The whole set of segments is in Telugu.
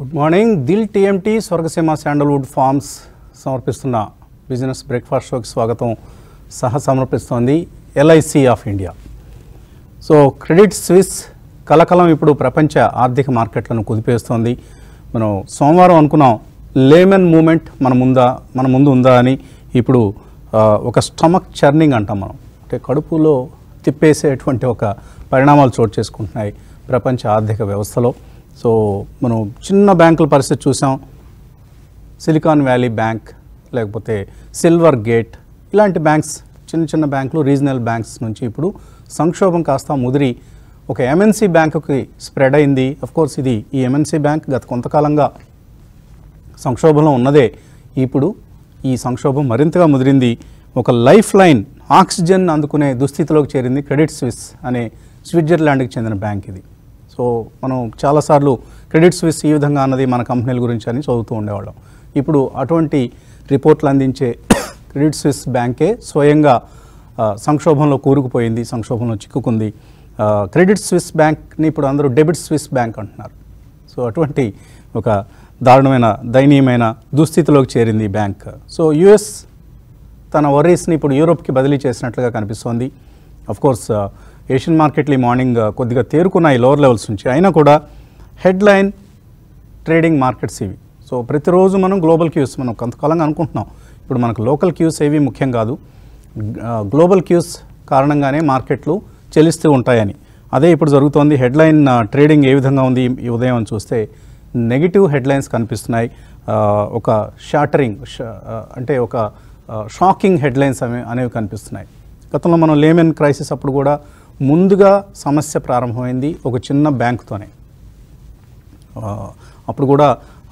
Good morning Dil TMT Swargaseema sandalwood farms సమర్పిస్తున్న బిజినెస్ బ్రేక్ఫాస్ట్ షోకి స్వాగతం సహ సమర్పిస్తోంది LIC of India so credit Suisse కలకలం ఇప్పుడు ప్రపంచ ఆర్థిక మార్కెట్లను కుదిపేస్తోంది. మనం సోమవారం అనుకున్నాం లేమన్ మూమెంట్ మన ముందా మన ముందు ఉందా అని ఇప్పుడు ఒక స్టమక్ చర్నింగ్ అంటాం మనం. అంటే కడుపులో తిప్పేసేటువంటి ఒక పరిణామాలు చోటు చేసుకుంటున్నాయి ప్రపంచ ఆర్థిక వ్యవస్థలో. సో మనం చిన్న బ్యాంకుల పరిస్థితి చూసాం. సిలికాన్ వ్యాలీ బ్యాంక్ లేకపోతే సిల్వర్ గేట్ ఇలాంటి బ్యాంక్స్ చిన్న చిన్న బ్యాంకులు రీజనల్ బ్యాంక్స్ నుంచి ఇప్పుడు సంక్షోభం కాస్త ముదిరి ఒక ఎంఎన్సీ బ్యాంకుకి స్ప్రెడ్ అయింది. కోర్స్ ఇది ఈ ఎంఎన్సీ బ్యాంక్ గత కొంతకాలంగా సంక్షోభంలో ఉన్నదే. ఇప్పుడు ఈ సంక్షోభం మరింతగా ముదిరింది. ఒక లైఫ్ లైన్ ఆక్సిజన్ అందుకునే దుస్థితిలోకి చేరింది క్రెడిట్ స్విస్ అనే స్విట్జర్లాండ్కి చెందిన బ్యాంక్ ఇది. సో మనం చాలాసార్లు క్రెడిట్ స్విస్ ఈ విధంగా అన్నది మన కంపెనీల గురించి అని చదువుతూ ఉండేవాళ్ళం. ఇప్పుడు అటువంటి రిపోర్ట్లు అందించే క్రెడిట్ స్విస్ బ్యాంకే స్వయంగా సంక్షోభంలో కూరుకుపోయింది సంక్షోభంలో చిక్కుకుంది. క్రెడిట్ స్విస్ బ్యాంక్ని ఇప్పుడు అందరూ డెబిట్ స్విస్ బ్యాంక్ అంటున్నారు. సో అటువంటి ఒక దారుణమైన దయనీయమైన దుస్థితిలోకి చేరింది బ్యాంక్. సో యుఎస్ తన వరీస్ని ఇప్పుడు యూరోప్కి బదిలీ చేసినట్లుగా కనిపిస్తోంది. అఫ్ కోర్స్ ఏషియన్ మార్కెట్లు ఈ మార్నింగ్ కొద్దిగా తేరుకున్నాయి లోవర్ లెవెల్స్ నుంచి. అయినా కూడా హెడ్లైన్ ట్రేడింగ్ మార్కెట్స్ ఇవి. సో ప్రతిరోజు మనం గ్లోబల్ క్యూస్ మనం కొంతకాలంగా అనుకుంటున్నాం. ఇప్పుడు మనకు లోకల్ క్యూస్ ఏవి ముఖ్యం కాదు. గ్లోబల్ క్యూస్ కారణంగానే మార్కెట్లు చెల్లిస్తూ ఉంటాయని. అదే ఇప్పుడు జరుగుతోంది. హెడ్లైన్ ట్రేడింగ్ ఏ విధంగా ఉంది? ఈ ఉదయం అని చూస్తే నెగిటివ్ హెడ్లైన్స్ కనిపిస్తున్నాయి. ఒక షాటరింగ్ అంటే ఒక షాకింగ్ హెడ్లైన్స్ అనే అనేవి కనిపిస్తున్నాయి. గతంలో మనం లేమెన్ క్రైసిస్ అప్పుడు కూడా ముందుగా సమస్య ప్రారంభమైంది ఒక చిన్న బ్యాంకుతోనే. అప్పుడు కూడా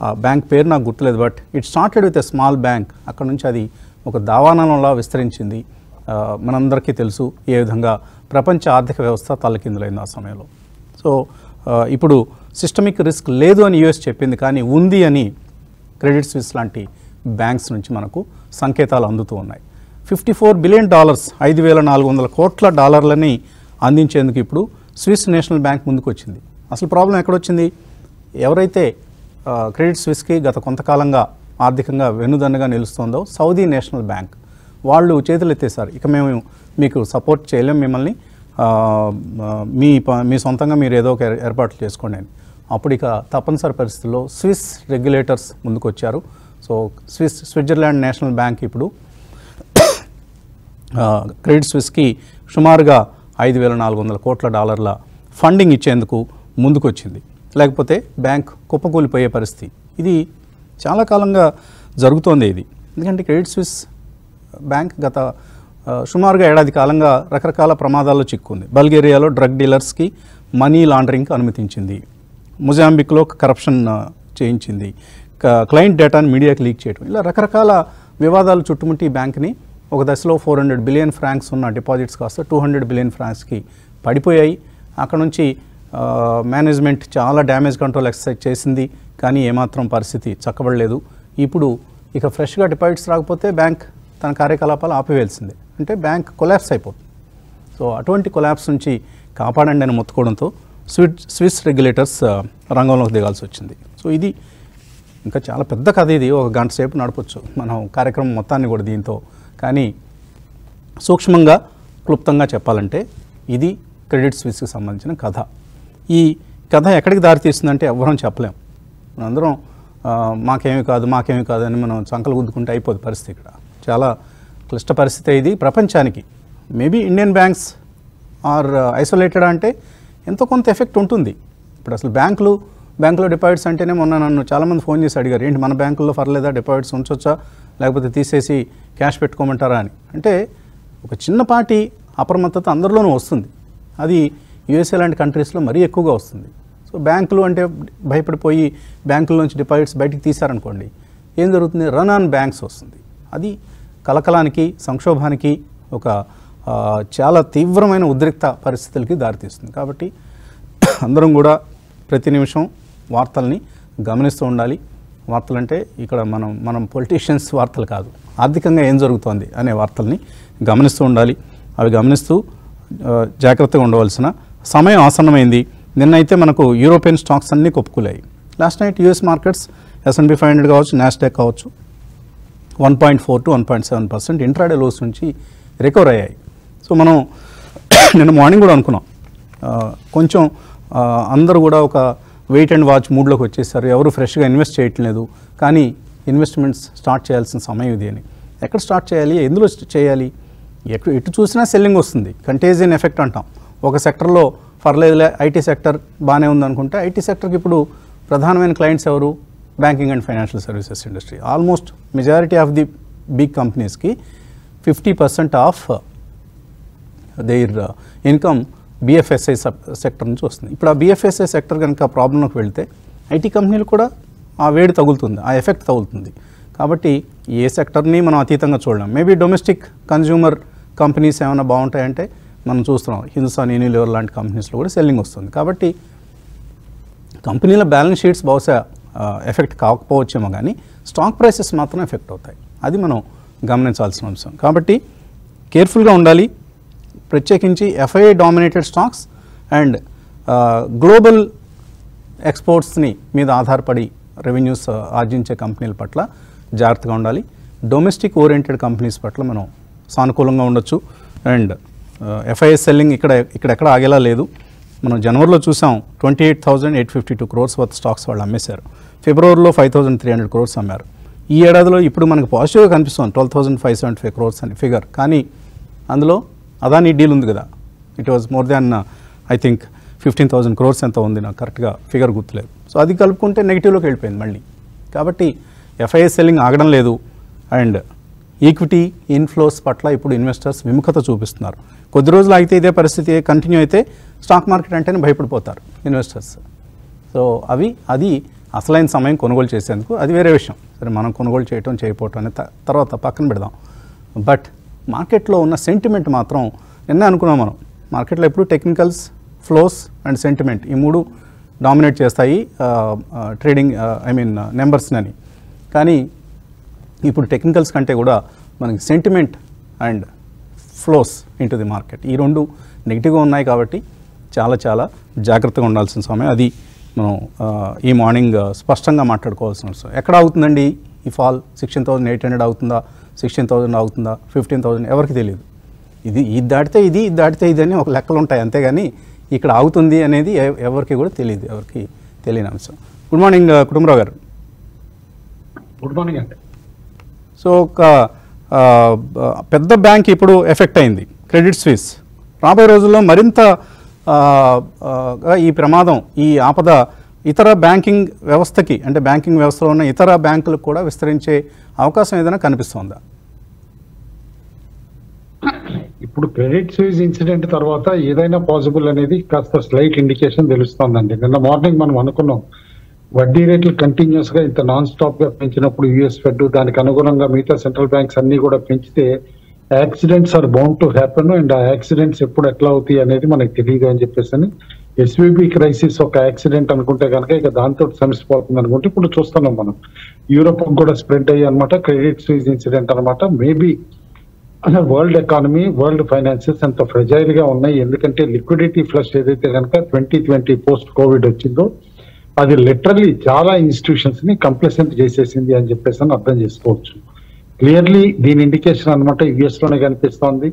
ఆ బ్యాంక్ పేరు నాకు గుర్తులేదు but it started with a small bank. అక్కడ నుంచి అది ఒక దావానంలా విస్తరించింది. మనందరికీ తెలుసు ఏ విధంగా ప్రపంచ ఆర్థిక వ్యవస్థ తలకిందులైంది ఆ సమయంలో. సో ఇప్పుడు సిస్టమిక్ రిస్క్ లేదు అని యుఎస్ చెప్పింది కానీ ఉంది అని క్రెడిట్ స్విస్ లాంటి బ్యాంక్స్ నుంచి మనకు సంకేతాలు అందుతూ ఉన్నాయి. ఫిఫ్టీ ఫోర్ బిలియన్ డాలర్స్ ఐదు వేల నాలుగు వందల కోట్ల డాలర్లని అందించేందుకు ఇప్పుడు స్విస్ నేషనల్ బ్యాంక్ ముందుకు వచ్చింది అసలు ప్రాబ్లం ఎక్కడొచ్చింది? ఎవరైతే క్రెడిట్ స్విస్కి గత కొంతకాలంగా ఆర్థికంగా వెన్నుదన్నుగా నిలుస్తుందో సౌదీ నేషనల్ బ్యాంక్. వాళ్ళు చేతులు ఎత్తేసారు ఇక మేము మీకు సపోర్ట్ చేయలేం మిమ్మల్ని. మీ ప- మీ సొంతంగా మీరు ఏదో ఒక ఏర్పాట్లు చేసుకోండి అని. అప్పుడు ఇక తప్పనిసరి పరిస్థితుల్లో స్విస్ రెగ్యులేటర్స్ ముందుకు వచ్చారు so Swiss Switzerland National Bank ఇప్పుడు క్రెడిట్ స్విస్కి సుమారుగా ఐదు వేల నాలుగు వందల కోట్ల డాలర్ల ఫండింగ్ ఇచ్చేందుకు ముందుకొచ్చింది. లేకపోతే బ్యాంక్ కుప్పకూలిపోయే పరిస్థితి. ఇది చాలా కాలంగా జరుగుతోంది ఇది. ఎందుకంటే క్రెడిట్ స్విస్ బ్యాంక్ గత సుమారుగా ఏడాది కాలంగా రకరకాల ప్రమాదాల్లో చిక్కుంది బల్గేరియాలో డ్రగ్ డీలర్స్కి మనీ లాండరింగ్కి అనుమతించింది. మొజాంబిక్లో కరప్షన్ చేయించింది. క్లయింట్ డేటాను మీడియాకి లీక్ చేయడం ఇలా రకరకాల వివాదాలు చుట్టుముట్టి ఈ బ్యాంక్ని ఒక దశలో ఫోర్ హండ్రెడ్ బిలియన్ ఫ్రాంక్స్ ఉన్న డిపాజిట్స్ కాస్త టూ హండ్రెడ్ బిలియన్ ఫ్రాంక్స్కి పడిపోయాయి. అక్కడ నుంచి మేనేజ్మెంట్ చాలా డ్యామేజ్ కంట్రోల్ ఎక్సర్సైజ్ చేసింది కానీ ఏమాత్రం పరిస్థితి చక్కబడలేదు. ఇప్పుడు ఇక ఫ్రెష్గా డిపాజిట్స్ రాకపోతే బ్యాంక్ తన కార్యకలాపాలు ఆపివేయాల్సిందే. అంటే బ్యాంక్ కొలాప్స్ అయిపోతుంది. సో అటువంటి కొలాప్స్ నుంచి కాపాడండి అని మొత్తుకోవడంతో స్విట్ స్విస్ రెగ్యులేటర్స్ రంగంలోకి దిగాల్సి వచ్చింది. సో ఇది ఇంకా చాలా పెద్ద కథ ఇది. ఒక గంట సేపు నడపచ్చు. మనం కార్యక్రమం మొత్తాన్ని కూడా దీంతో కానీ సూక్ష్మంగా క్లుప్తంగా చెప్పాలంటే ఇది క్రెడిట్ స్విస్కి సంబంధించిన కథ. ఈ కథ ఎక్కడికి దారితీస్తుందంటే ఎవ్వరం చెప్పలేం. మనందరం మాకేమీ కాదు మాకేమీ కాదు అని మనం చంకలు గుద్దుకుంటే అయిపోదు పరిస్థితి ఇక్కడ. చాలా క్లిష్ట పరిస్థితి ఇది ప్రపంచానికి. Maybe Indian banks are isolated అంటే ఎంతో కొంత ఎఫెక్ట్ ఉంటుంది. ఇప్పుడు అసలు బ్యాంకులు బ్యాంకులో డిపాజిట్స్ అంటేనే మొన్న నన్ను చాలామంది ఫోన్ చేసి అడిగారు ఏంటి మన బ్యాంకుల్లో పర్లేదా? డిపాజిట్స్ ఉంచొచ్చా? లేకపోతే తీసేసి క్యాష్ పెట్టుకోమంటారా అని. అంటే ఒక చిన్నపాటి అప్రమత్తత అందరిలోనూ వస్తుంది. అది యుఎస్ఏ లాంటి కంట్రీస్లో మరీ ఎక్కువగా వస్తుంది. సో బ్యాంకులు అంటే భయపడిపోయి బ్యాంకుల నుంచి డిపాజిట్స్ బయటికి తీశారనుకోండి ఏం జరుగుతుంది? రన్ ఆన్ బ్యాంక్స్ వస్తుంది. అది కలకలానికి సంక్షోభానికి ఒక చాలా తీవ్రమైన ఉద్రిక్త పరిస్థితులకి దారితీస్తుంది. కాబట్టి అందరం కూడా ప్రతి నిమిషం వార్తల్ని గమనిస్తూ ఉండాలి. వార్తలు అంటే ఇక్కడ మనం మనం పొలిటీషియన్స్ వార్తలు కాదు. ఆర్థికంగా ఏం జరుగుతోంది అనే వార్తల్ని గమనిస్తూ ఉండాలి. అవి గమనిస్తూ జాగ్రత్తగా ఉండవలసిన సమయం ఆసన్నమైంది. నిన్నైతే మనకు యూరోపియన్ స్టాక్స్ అన్నీ కొప్పుకులాయి. Last night US markets S and P five hundred కావచ్చు నాస్డాక్ కావచ్చు one point four to one point seven percent intraday lows నుంచి రికవర్ అయ్యాయి. సో మనం నిన్న మార్నింగ్ కూడా అనుకున్నాం. కొంచెం అందరూ కూడా ఒక వెయిట్ అండ్ వాచ్ మూడ్లోకి వచ్చేసారు. ఎవరు ఫ్రెష్గా ఇన్వెస్ట్ చేయట్లేదు. కానీ ఇన్వెస్ట్మెంట్స్ స్టార్ట్ చేయాల్సిన సమయం ఇది అని. ఎక్కడ స్టార్ట్ చేయాలి? ఎందులో చేయాలి? ఎటు ఎటు చూసినా సెల్లింగ్ వస్తుంది. కంటేజియన్ ఎఫెక్ట్ అంటాం. ఒక సెక్టర్లో పర్లేదులే ఐటీ సెక్టర్ బాగానే ఉందనుకుంటే ఐటీ సెక్టర్కి ఇప్పుడు ప్రధానమైన క్లయింట్స్ ఎవరు? Banking and financial services industry. Almost majority of the big కంపెనీస్కి fifty percent of their income BFSI sector నుంచి వస్తుంది. ఇప్పుడు ఆ బిఎఫ్ఎస్ఐ సెక్టర్ కనుక ప్రాబ్లంలోకి వెళ్తే ఐటీ కంపెనీలు కూడా ఆ వేడి తగులుతుంది ఆ ఎఫెక్ట్ తగులుతుంది. కాబట్టి ఏ సెక్టర్ని మనం అతీతంగా చూడలేం. మేబీ డొమెస్టిక్ కన్జ్యూమర్ కంపెనీస్ ఏమైనా బాగుంటాయంటే మనం చూస్తున్నాం హిందుస్థాన్ యూనిలివర్ లాంటి కంపెనీస్లో కూడా సెల్లింగ్ వస్తుంది. కాబట్టి కంపెనీల బ్యాలెన్స్ షీట్స్ బహుశా ఎఫెక్ట్ కాకపోవచ్చేమో కానీ స్టాక్ ప్రైసెస్ మాత్రం ఎఫెక్ట్ అవుతాయి. అది మనం గమనించాల్సిన అంశం. కాబట్టి కేర్ఫుల్గా ఉండాలి. ప్రత్యేకించి FII dominated stocks and global ఎక్స్పోర్ట్స్ని మీద ఆధారపడి రెవెన్యూస్ uh, ఆర్జించే కంపెనీల పట్ల జాగ్రత్తగా ఉండాలి. డొమెస్టిక్ ఓరియంటెడ్ కంపెనీస్ పట్ల మనం సానుకూలంగా ఉండొచ్చు. అండ్ ఎఫ్ఐఎస్ సెల్లింగ్ ఇక్కడ ఇక్కడ ఎక్కడ ఆగేలా లేదు. మనం జనవరిలో చూసాం twenty eight thousand eight fifty two crores worth stocks వాళ్ళు అమ్మేశారు. ఫిబ్రవరిలో five thousand three hundred crores అమ్మారు. ఈ ఏడాదిలో ఇప్పుడు మనకు పాజిటివ్గా కనిపిస్తుంది twelve thousand five seventy five crores అని ఫిగర్ కానీ అందులో అదాని డీల్ ఉంది కదా. It was more than I think fifteen thousand crores ఎంత ఉంది నాకు కరెక్ట్గా ఫిగర్ గుర్తులేదు. సో అది కలుపుకుంటే నెగిటివ్లోకి వెళ్ళిపోయింది మళ్ళీ. కాబట్టి ఎఫ్ఐఎస్ సెల్లింగ్ ఆగడం లేదు. అండ్ ఈక్విటీ ఇన్ఫ్లోస్ పట్ల ఇప్పుడు ఇన్వెస్టర్స్ విముఖత చూపిస్తున్నారు. కొద్ది రోజులు అయితే ఇదే పరిస్థితి కంటిన్యూ అయితే స్టాక్ మార్కెట్ అంటేనే భయపడిపోతారు ఇన్వెస్టర్స్ సో అవి అది అసలైన సమయం కొనుగోలు చేసేందుకు అది వేరే విషయం. సరే మనం కొనుగోలు చేయటం చేయకపోవటం అనే త- తర్వాత పక్కన పెడదాం. బట్ మార్కెట్లో ఉన్న సెంటిమెంట్ మాత్రం నిన్న అనుకున్నాం మనం. మార్కెట్లో ఎప్పుడు టెక్నికల్స్ ఫ్లోస్ అండ్ సెంటిమెంట్ ఈ మూడు డామినేట్ చేస్తాయి ట్రేడింగ్ ఐ మీన్ నెంబర్స్ని కానీ ఇప్పుడు టెక్నికల్స్ కంటే కూడా మనకి sentiment and flows into the market ఈ రెండు నెగిటివ్గా ఉన్నాయి కాబట్టి చాలా చాలా జాగ్రత్తగా ఉండాల్సిన సమయం. అది మనం ఈ మార్నింగ్ స్పష్టంగా మాట్లాడుకోవాల్సిన అవసరం. ఎక్కడ అవుతుందండి ఈ fall sixteen thousand eight hundred అవుతుందా సిక్స్టీన్ థౌసండ్ అవుతుందా ఫిఫ్టీన్ థౌసండ్? ఎవరికి తెలియదు ఇది ఇది దాటితే ఇది ఇది దాటితే ఇది అని ఒక లెక్కలు ఉంటాయి. అంతేగాని ఇక్కడ అవుతుంది అనేది ఎవ- ఎవరికి కూడా తెలియదు ఎవరికి తెలియని అంశం. గుడ్ మార్నింగ్ ఆ, కుటుంబరావు గారు. గుడ్ మార్నింగ్ అండి సో ఒక పెద్ద బ్యాంక్ ఇప్పుడు ఎఫెక్ట్ అయింది. క్రెడిట్ స్విస్ రాబోయే రోజుల్లో మరింత ఈ ప్రమాదం ఈ ఆపద ఇతర బ్యాంకింగ్ వ్యవస్థకి అంటే బ్యాంకింగ్ వ్యవస్థలో ఉన్న ఇతర బ్యాంకులకు కూడా విస్తరించే అవకాశం ఏదైనా కనిపిస్తోందా? ఇప్పుడు క్రెడిట్ స్విస్ ఇన్సిడెంట్ తర్వాత ఏదైనా పాసిబుల్ అనేది కాస్త స్లైట్ ఇండికేషన్ తెలుస్తోందండి. నిన్న మార్నింగ్ మనం అనుకున్నాం వడ్డీ రేట్లు కంటిన్యూస్గా ఇంత నాన్ స్టాప్గా పెంచినప్పుడు యుఎస్ ఫెడ్ దానికి అనుగుణంగా మిగతా సెంట్రల్ బ్యాంక్స్ అన్ని కూడా పెంచితే accidents are bound to happen and ఆ యాక్సిడెంట్స్ ఎప్పుడు ఎట్లా అవుతాయి అనేది మనకు తెలియదు అని చెప్పేసి అని ఎస్విబి క్రైసిస్ ఒక యాక్సిడెంట్ అనుకుంటే కనుక ఇక దాంతో సమసిపోతుంది అనుకుంటే ఇప్పుడు చూస్తున్నాం మనం. యూరోప్ కూడా స్ప్రెడ్ అయ్యి అనమాట క్రెడిట్ స్వీజ్ ఇన్సిడెంట్ అనమాట maybe world economy world finances అంత ఫ్రెజైల్గా ఉన్నాయి. ఎందుకంటే లిక్విడిటీ ఫ్లష్ ఏదైతే కనుక ట్వంటీ ట్వంటీ పోస్ట్ కోవిడ్ వచ్చిందో అది లిటరల్లీ చాలా ఇన్స్టిట్యూషన్స్ని కంప్లసెంట్ చేసేసింది అని చెప్పేసి అని అర్థం చేసుకోవచ్చు. క్లియర్లీ దీని ఇండికేషన్ అనమాట యుఎస్లోనే కనిపిస్తోంది.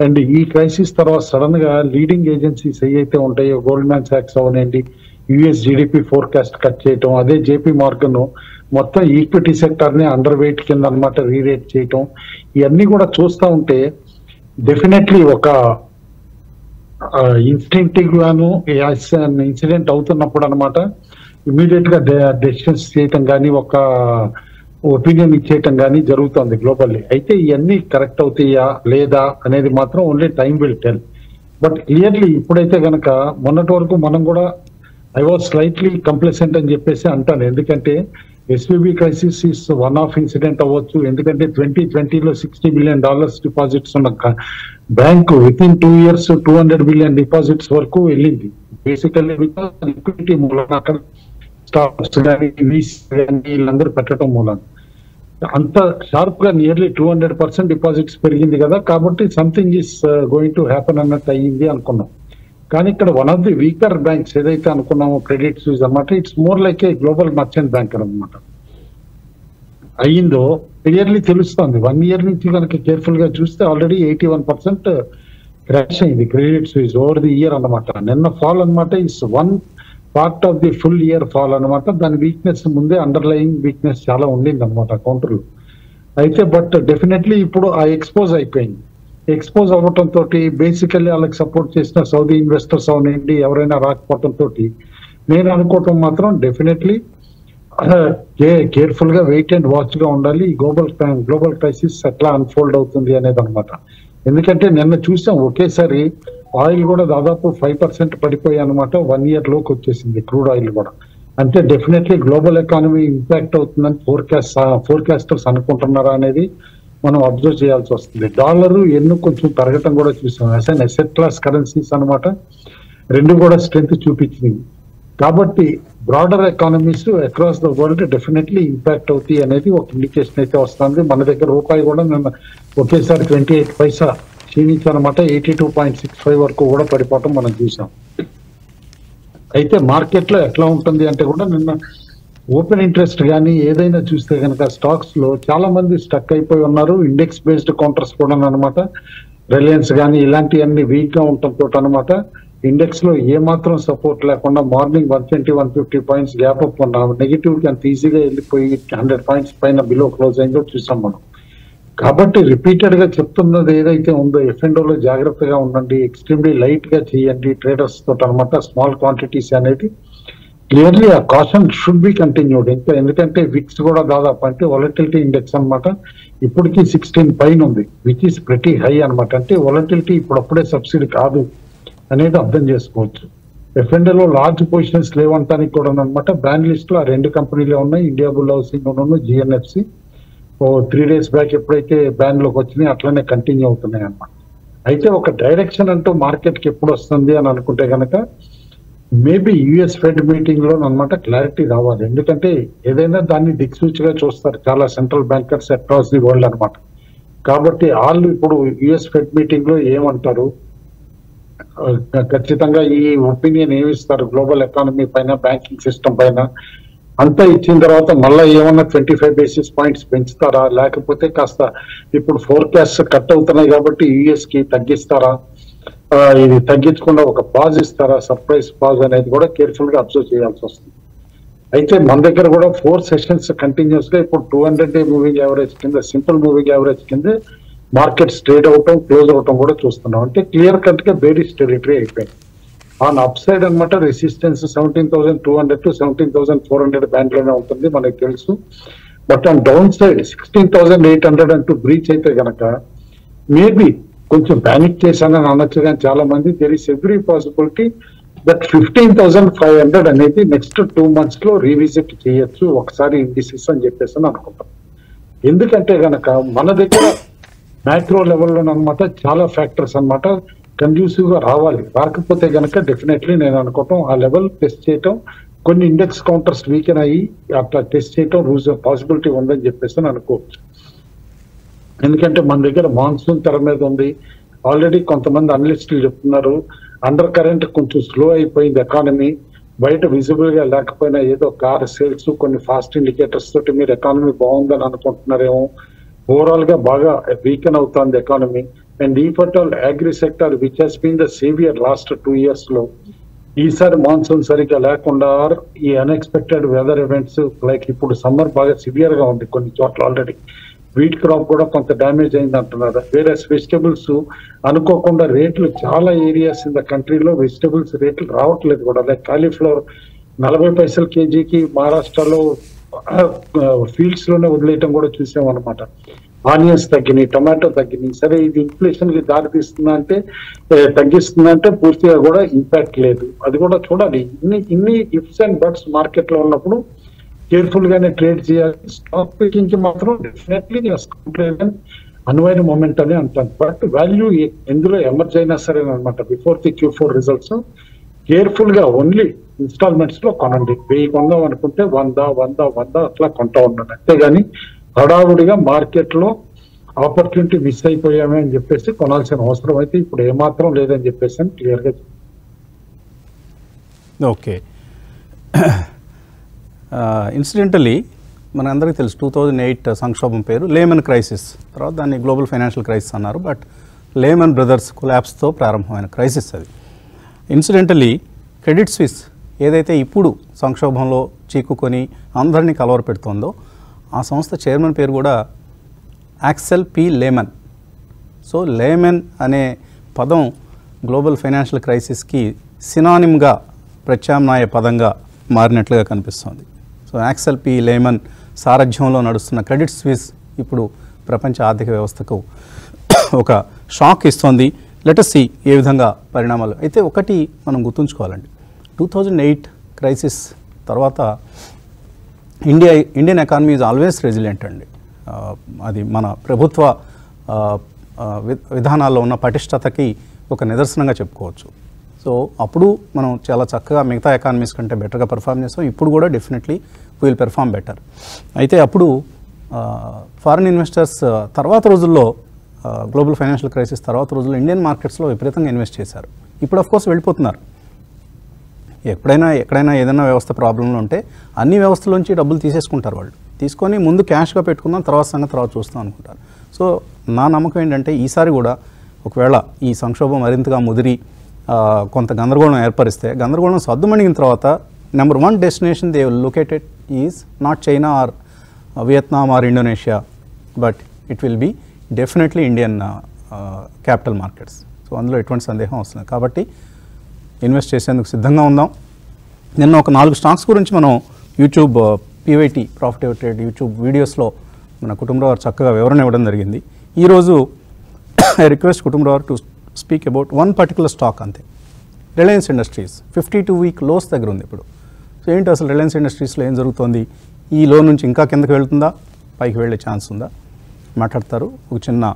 అండ్ ఈ క్రైసిస్ తర్వాత సడన్గా లీడింగ్ ఏజెన్సీస్ ఏవైతే ఉంటాయో గోల్డ్ మ్యాన్ సాక్స్ అవనండి యుఎస్ జీడిపి ఫోర్కాస్ట్ కట్ చేయటం అదే జేపీ మార్గన్ మొత్తం ఈక్విటీ సెక్టర్ని అండర్ వెయిట్ కింద అనమాట రీరేట్ చేయటం ఇవన్నీ కూడా చూస్తూ ఉంటే డెఫినెట్లీ ఒక ఇన్స్టింక్టివ్ గాను ఇన్సిడెంట్ అవుతున్నప్పుడు అనమాట ఇమీడియట్గా డెసిషన్స్ చేయటం కానీ ఒక ఒపీనియన్ ఇచ్చేయటం కానీ జరుగుతుంది గ్లోబల్లీ. అయితే ఇవన్నీ కరెక్ట్ అవుతాయా లేదా అనేది మాత్రం only time will tell. But clearly ఇప్పుడైతే గనక మొన్నటి వరకు మనం కూడా ఐ వాజ్ స్లైట్లీ కంప్లసెంట్ అని చెప్పేసి అంటాను. ఎందుకంటే SVB crisis is one off incident అవ్వచ్చు. ఎందుకంటే ట్వంటీ ట్వంటీలో సిక్స్టీ బిలియన్ డాలర్స్ డిపాజిట్స్ ఉన్న bank within two years two hundred billion deposits వరకు వెళ్ళింది. బేసికల్లీ బికాస్ లిక్విడిటీ మూలన అక్కడ స్టాక్స్ కానీ కానీ వీళ్ళందరూ పెట్టడం మూలన అంత షార్ప్గా nearly two hundred percent deposits పెరిగింది కదా కాబట్టి something is going to happen అన్నట్టు అయ్యింది అనుకున్నాం. కానీ ఇక్కడ one of the weaker banks ఏదైతే అనుకున్నామో క్రెడిట్ స్విస్ అనమాట it's more like a global merchant banker అన్నమాట. అయ్యిందో క్లియర్లీ తెలుస్తుంది. వన్ ఇయర్ నుంచి కనుక కేర్ఫుల్గా చూస్తే already eighty one percent crash అయింది Credit Suisse over the year అన్నమాట. నిన్న ఫాల్ అన్నమాట is one part of the full year fall అన్నమాట. దాని వీక్నెస్ ముందే అండర్లయింగ్ వీక్నెస్ చాలా ఉండింది అనమాట కౌంటర్లు అయితే బట్ డెఫినెట్లీ ఇప్పుడు ఆ ఎక్స్పోజ్ అయిపోయింది. ఎక్స్పోజ్ అవ్వటం తోటి బేసికల్లీ వాళ్ళకి సపోర్ట్ చేసిన సౌదీ ఇన్వెస్టర్స్ అవనండి ఎవరైనా రాకపోవటం తోటి నేను అనుకోవటం మాత్రం డెఫినెట్లీ కేర్ఫుల్గా వెయిట్ అండ్ వాచ్గా ఉండాలి. ఈ గ్లోబల్ గ్లోబల్ క్రైసిస్ ఎట్లా అన్ఫోల్డ్ అవుతుంది అనేది అనమాట ఎందుకంటే నిన్న చూసాం ఒకేసారి ఆయిల్ కూడా దాదాపు ఫైవ్ పర్సెంట్ పడిపోయి అనమాట వన్ ఇయర్లోకి వచ్చేసింది క్రూడ్ ఆయిల్ కూడా. అంటే డెఫినెట్లీ గ్లోబల్ ఎకానమీ ఇంపాక్ట్ అవుతుందని ఫోర్కాస్ట్ ఫోర్కాస్టర్స్ అనుకుంటున్నారా అనేది మనం అబ్జర్వ్ చేయాల్సి వస్తుంది. డాలర్ ఎన్ను కొంచెం పెరగటం కూడా చూసాం. As and asset class currencies అనమాట రెండు కూడా స్ట్రెంత్ చూపించింది కాబట్టి broader economies across the world definitely impact అవుతాయి అనేది ఒక ఇండికేషన్ అయితే వస్తుంది. మన దగ్గర రూపాయి కూడా మేము ఒకేసారి twenty eight paisa క్షీణించనమాట eighty two point six five వరకు కూడా పడిపోవటం మనం చూసాం. అయితే మార్కెట్లో ఎట్లా ఉంటుంది అంటే కూడా నిన్న ఓపెన్ ఇంట్రెస్ట్ కానీ ఏదైనా చూస్తే కనుక స్టాక్స్లో చాలా మంది స్టక్ అయిపోయి ఉన్నారు. ఇండెక్స్ బేస్డ్ కౌంటర్స్ కూడా అనమాట రిలయన్స్ కానీ ఇలాంటివన్నీ వీక్గా ఉండటంతో అనమాట ఇండెక్స్లో ఏ మాత్రం సపోర్ట్ లేకుండా morning one twenty one fifty points gap up ఉన్న నెగిటివ్ అంత ఈజీగా వెళ్ళిపోయి హండ్రెడ్ పాయింట్స్ పైన బిలో క్లోజ్ అయిందో చూసాం మనం. కాబట్టి రిపీటెడ్గా చెప్తున్నది ఏదైతే ఉందో ఎఫ్ఎండో జాగ్రత్తగా ఉండండి ఎక్స్ట్రీమ్లీ లైట్గా చేయండి ట్రేడర్స్ తోటి అనమాట స్మాల్ క్వాంటిటీస్ అనేది. క్లియర్లీ ఆ కాషన్ షుడ్ బి కంటిన్యూడ్ ఇంకా ఎందుకంటే విక్స్ కూడా దాదాపు అంటే వాలటిలిటీ ఇండెక్స్ అన్నమాట. ఇప్పటికి సిక్స్టీన్ పైన ఉంది విచ్ ఇస్ ప్రతి హై అనమాట అంటే వాలటిలిటీ ఇప్పుడప్పుడే సబ్సిడీ కాదు అనేది అర్థం చేసుకోవచ్చు. ఎఫ్ఎండ్ లార్జ్ పొజిషన్స్ లేవంటానికి కూడా అనమాట బ్రాండ్ లిస్ట్లో ఆ రెండు కంపెనీలే ఉన్నాయి ఇండియా బుల్ హౌసింగ్ జిఎన్ఎఫ్సి ఓ త్రీ డేస్ బ్యాక్ ఎప్పుడైతే బ్యాన్లోకి వచ్చినాయి అట్లనే కంటిన్యూ అవుతున్నాయి అనమాట అయితే ఒక డైరెక్షన్ అంటూ మార్కెట్కి ఎప్పుడు వస్తుంది అని అనుకుంటే కనుక మేబీ యుఎస్ ఫెడ్ మీటింగ్లో అనమాట క్లారిటీ రావాలి. ఎందుకంటే ఏదైనా దాన్ని దిక్సూచిగా చూస్తారు చాలా central bankers across the world అనమాట కాబట్టి వాళ్ళు ఇప్పుడు యుఎస్ ఫెడ్ మీటింగ్లో ఏమంటారు ఖచ్చితంగా ఈ ఒపీనియన్ ఏమిస్తారు? గ్లోబల్ ఎకానమీ పైన బ్యాంకింగ్ సిస్టమ్ పైన? అంతా ఇచ్చిన తర్వాత మళ్ళీ ఏమన్నా ట్వంటీ ఫైవ్ బేసిస్ పాయింట్స్ పెంచుతారా? లేకపోతే కాస్త ఇప్పుడు ఫోర్కాస్ట్ కట్ అవుతున్నాయి కాబట్టి యుఎస్కి తగ్గిస్తారా? ఇది తగ్గించకుండా ఒక పాజ్ ఇస్తారా? సర్ప్రైజ్ పాజ్ అనేది కూడా కేర్ఫుల్గా అబ్జర్వ్ చేయాల్సి వస్తుంది. అయితే మన దగ్గర కూడా ఫోర్ సెషన్స్ కంటిన్యూస్గా ఇప్పుడు two hundred day moving average కింద సింపుల్ మూవింగ్ యావరేజ్ కింద మార్కెట్ స్ట్రేట్ అవటం క్లోజ్ అవటం కూడా చూస్తున్నాం. అంటే క్లియర్ కట్గా బేరిస్ టెరిటరీ అయిపోయింది. ఆన్ అప్ సైడ్ అనమాట resistance seventeen thousand two hundred to seventeen thousand four hundred బ్యాండ్లోనే ఉంటుంది మనకి తెలుసు. But on down side sixteen thousand eight hundred అంటూ బ్రీచ్ అయితే గనక మేబీ కొంచెం ప్యానిక్ చేశానని అనొచ్చు కానీ చాలా మంది there is every possibility that fifteen thousand five hundred అనేది నెక్స్ట్ టూ మంత్స్లో రీవిజిట్ చేయొచ్చు ఒకసారి ఇండిసిస్ అని చెప్పేసి అని అనుకుంటాం. ఎందుకంటే గనక మన దగ్గర మ్యాక్రో లెవెల్లో అనమాట చాలా ఫ్యాక్టర్స్ అన్నమాట. కన్డ్యూసివ్గా రావాలి. రాకపోతే కనుక డెఫినెట్లీ నేను అనుకోవటం ఆ లెవెల్ టెస్ట్ చేయటం కొన్ని ఇండెక్స్ కౌంటర్స్ వీకెన్ అయ్యి అట్లా టెస్ట్ చేయటం రూజ్ పాసిబిలిటీ ఉందని చెప్పేసి అని అనుకోవచ్చు. ఎందుకంటే మన దగ్గర మాన్సూన్ తెర మీద ఉంది. ఆల్రెడీ కొంతమంది అనలిస్టులు చెప్తున్నారు అండర్ కరెంట్ కొంచెం స్లో అయిపోయింది ఎకానమీ బయట విజిబుల్గా లేకపోయినా ఏదో కార్ సేల్స్ కొన్ని ఫాస్ట్ ఇండికేటర్స్ తోటి మీరు ఎకానమీ బాగుందని అనుకుంటున్నారేమో. ఓవరాల్గా బాగా వీకెన్ అవుతుంది ఎకానమీ అండ్ ఈ fertile agri sector which has been the saviour last two ఇయర్స్లో ఈసారి మాన్సూన్ సరిగ్గా లేకుండా ఆర్ ఈ అన్ఎక్స్పెక్టెడ్ వెదర్ ఈవెంట్స్ లైక్ ఇప్పుడు సమ్మర్ బాగా సివియర్గా ఉంది కొన్ని చోట్ల ఆల్రెడీ వీట్ క్రాప్ కూడా కొంత డ్యామేజ్ అయింది అంటున్నారు. వేరే వెజిటబుల్స్ అనుకోకుండా రేట్లు చాలా ఏరియాస్ ఇన్ ద కంట్రీలో వెజిటబుల్స్ రేట్లు రావట్లేదు కూడా. లైక్ కాలీఫ్లవర్ నలభై పైసలు కేజీకి మహారాష్ట్రలో ఫీల్డ్స్లోనే వదిలేయటం కూడా చూసాం అనమాట ఆనియన్స్ తగ్గినాయి టమాటో తగ్గినాయి. సరే ఇది ఇన్ఫ్లేషన్కి దారితీస్తుందా అంటే తగ్గిస్తుందా అంటే పూర్తిగా కూడా ఇంపాక్ట్ లేదు. అది కూడా చూడాలి. ఇన్ని ఇన్ని ఇఫ్స్ అండ్ బట్స్ మార్కెట్లో ఉన్నప్పుడు కేర్ఫుల్ గానే ట్రేడ్ చేయాలి స్టాక్ పికింగ్కి మాత్రం డెఫినెట్లీ అనువైన మూమెంట్ అని అంటాను. బట్ వాల్యూ ఎందులో ఎమర్జ్ అయినా సరే అనమాట before the Q four results కేర్ఫుల్గా ఓన్లీ ఇన్స్టాల్మెంట్స్లో కొనండి. వెయ్యి కొందాం అనుకుంటే వంద వంద వంద అట్లా కొంటా ఉండండి. అంతేగాని హడావుడిగా మార్కెట్లో ఆపర్చునిటీ మిస్ అయిపోయామే అని చెప్పేసి కొనాల్సిన అవసరం అయితే ఇప్పుడు ఏమాత్రం లేదని చెప్పేసి అని క్లియర్గా ఓకే. ఇన్సిడెంటలీ మన అందరికీ తెలుసు టూ థౌజండ్ ఎయిట్ సంక్షోభం పేరు లేమన్ క్రైసిస్ తర్వాత దాన్ని గ్లోబల్ ఫైనాన్షియల్ క్రైసిస్ అన్నారు బట్ లేమన్ బ్రదర్స్ కొలాబ్స్తో ప్రారంభమైన క్రైసిస్ అది. ఇన్సిడెంటలీ క్రెడిట్ స్విస్ ఏదైతే ఇప్పుడు సంక్షోభంలో చిక్కుకొని అందరినీ కలవర పెడుతుందో ఆ సంస్థ చైర్మన్ పేరు కూడా Axel P Lehman. So Lehman అనే పదం గ్లోబల్ ఫైనాన్షియల్ క్రైసిస్కి సినానిమ్గా ప్రత్యామ్నాయ పదంగా మారినట్లుగా కనిపిస్తోంది. సో యాక్సెల్ పి లేమన్ సారథ్యంలో నడుస్తున్న క్రెడిట్ స్విస్ ఇప్పుడు ప్రపంచ ఆర్థిక వ్యవస్థకు ఒక షాక్ ఇస్తోంది. లెటస్ ఏ విధంగా పరిణామాలు. అయితే ఒకటి మనం గుర్తుంచుకోవాలండి. టూ థౌజండ్ ఎయిట్ క్రైసిస్ తర్వాత India Indian economy is always resilient అండి. అది మన ప్రభుత్వ వి- విధానాల్లో ఉన్న పటిష్టతకి ఒక నిదర్శనంగా చెప్పుకోవచ్చు. సో అప్పుడు మనం చాలా చక్కగా మిగతా ఎకానమీస్ కంటే బెటర్గా పెర్ఫామ్ చేస్తాం. ఇప్పుడు కూడా డెఫినెట్లీ విల్ పెర్ఫామ్ బెటర్ అయితే అప్పుడు ఫారిన్ ఇన్వెస్టర్స్ తర్వాత రోజుల్లో గ్లోబల్ ఫైనాన్షియల్ క్రైసిస్ తర్వాత రోజుల్లో ఇండియన్ మార్కెట్స్లో విపరీతంగా ఇన్వెస్ట్ చేశారు. ఇప్పుడు ఆఫ్ కోర్స్ వెళ్ళిపోతున్నారు. ఎప్పుడైనా ఎక్కడైనా ఏదైనా వ్యవస్థ ప్రాబ్లంలో ఉంటే అన్ని వ్యవస్థలోంచి డబ్బులు తీసేసుకుంటారు వాళ్ళు. తీసుకొని ముందు క్యాష్గా పెట్టుకుందాం తర్వాత సంగతి తర్వాత చూస్తాం అనుకుంటారు. సో నా నమ్మకం ఏంటంటే ఈసారి కూడా ఒకవేళ ఈ సంక్షోభం మరింతగా ముదిరి కొంత గందరగోళం ఏర్పరిస్తే గందరగోళం సర్దుమణిగిన తర్వాత number one destination they located is not China or Vietnam or Indonesia but it will be definitely Indian capital markets. So అందులో ఎటువంటి సందేహం వస్తుంది కాబట్టి ఇన్వెస్ట్ చేసేందుకు సిద్ధంగా ఉందాం. నిన్న ఒక నాలుగు స్టాక్స్ గురించి మనం యూట్యూబ్ uh, పీవైటీ ప్రాఫిటేటెడ్ యూట్యూబ్ వీడియోస్లో మన కుటుంబరావు చక్కగా వివరణ ఇవ్వడం జరిగింది. ఈరోజు I request Kutumbarao to speak about one particular stock అంతే. Reliance Industries fifty two week lows దగ్గర ఉంది ఇప్పుడు. సో ఏంటి అసలు రిలయన్స్ ఇండస్ట్రీస్లో ఏం జరుగుతోంది? ఈ లో నుంచి ఇంకా కిందకి వెళ్తుందా? పైకి వెళ్ళే ఛాన్స్ ఉందా? మాట్లాడతారు ఒక చిన్న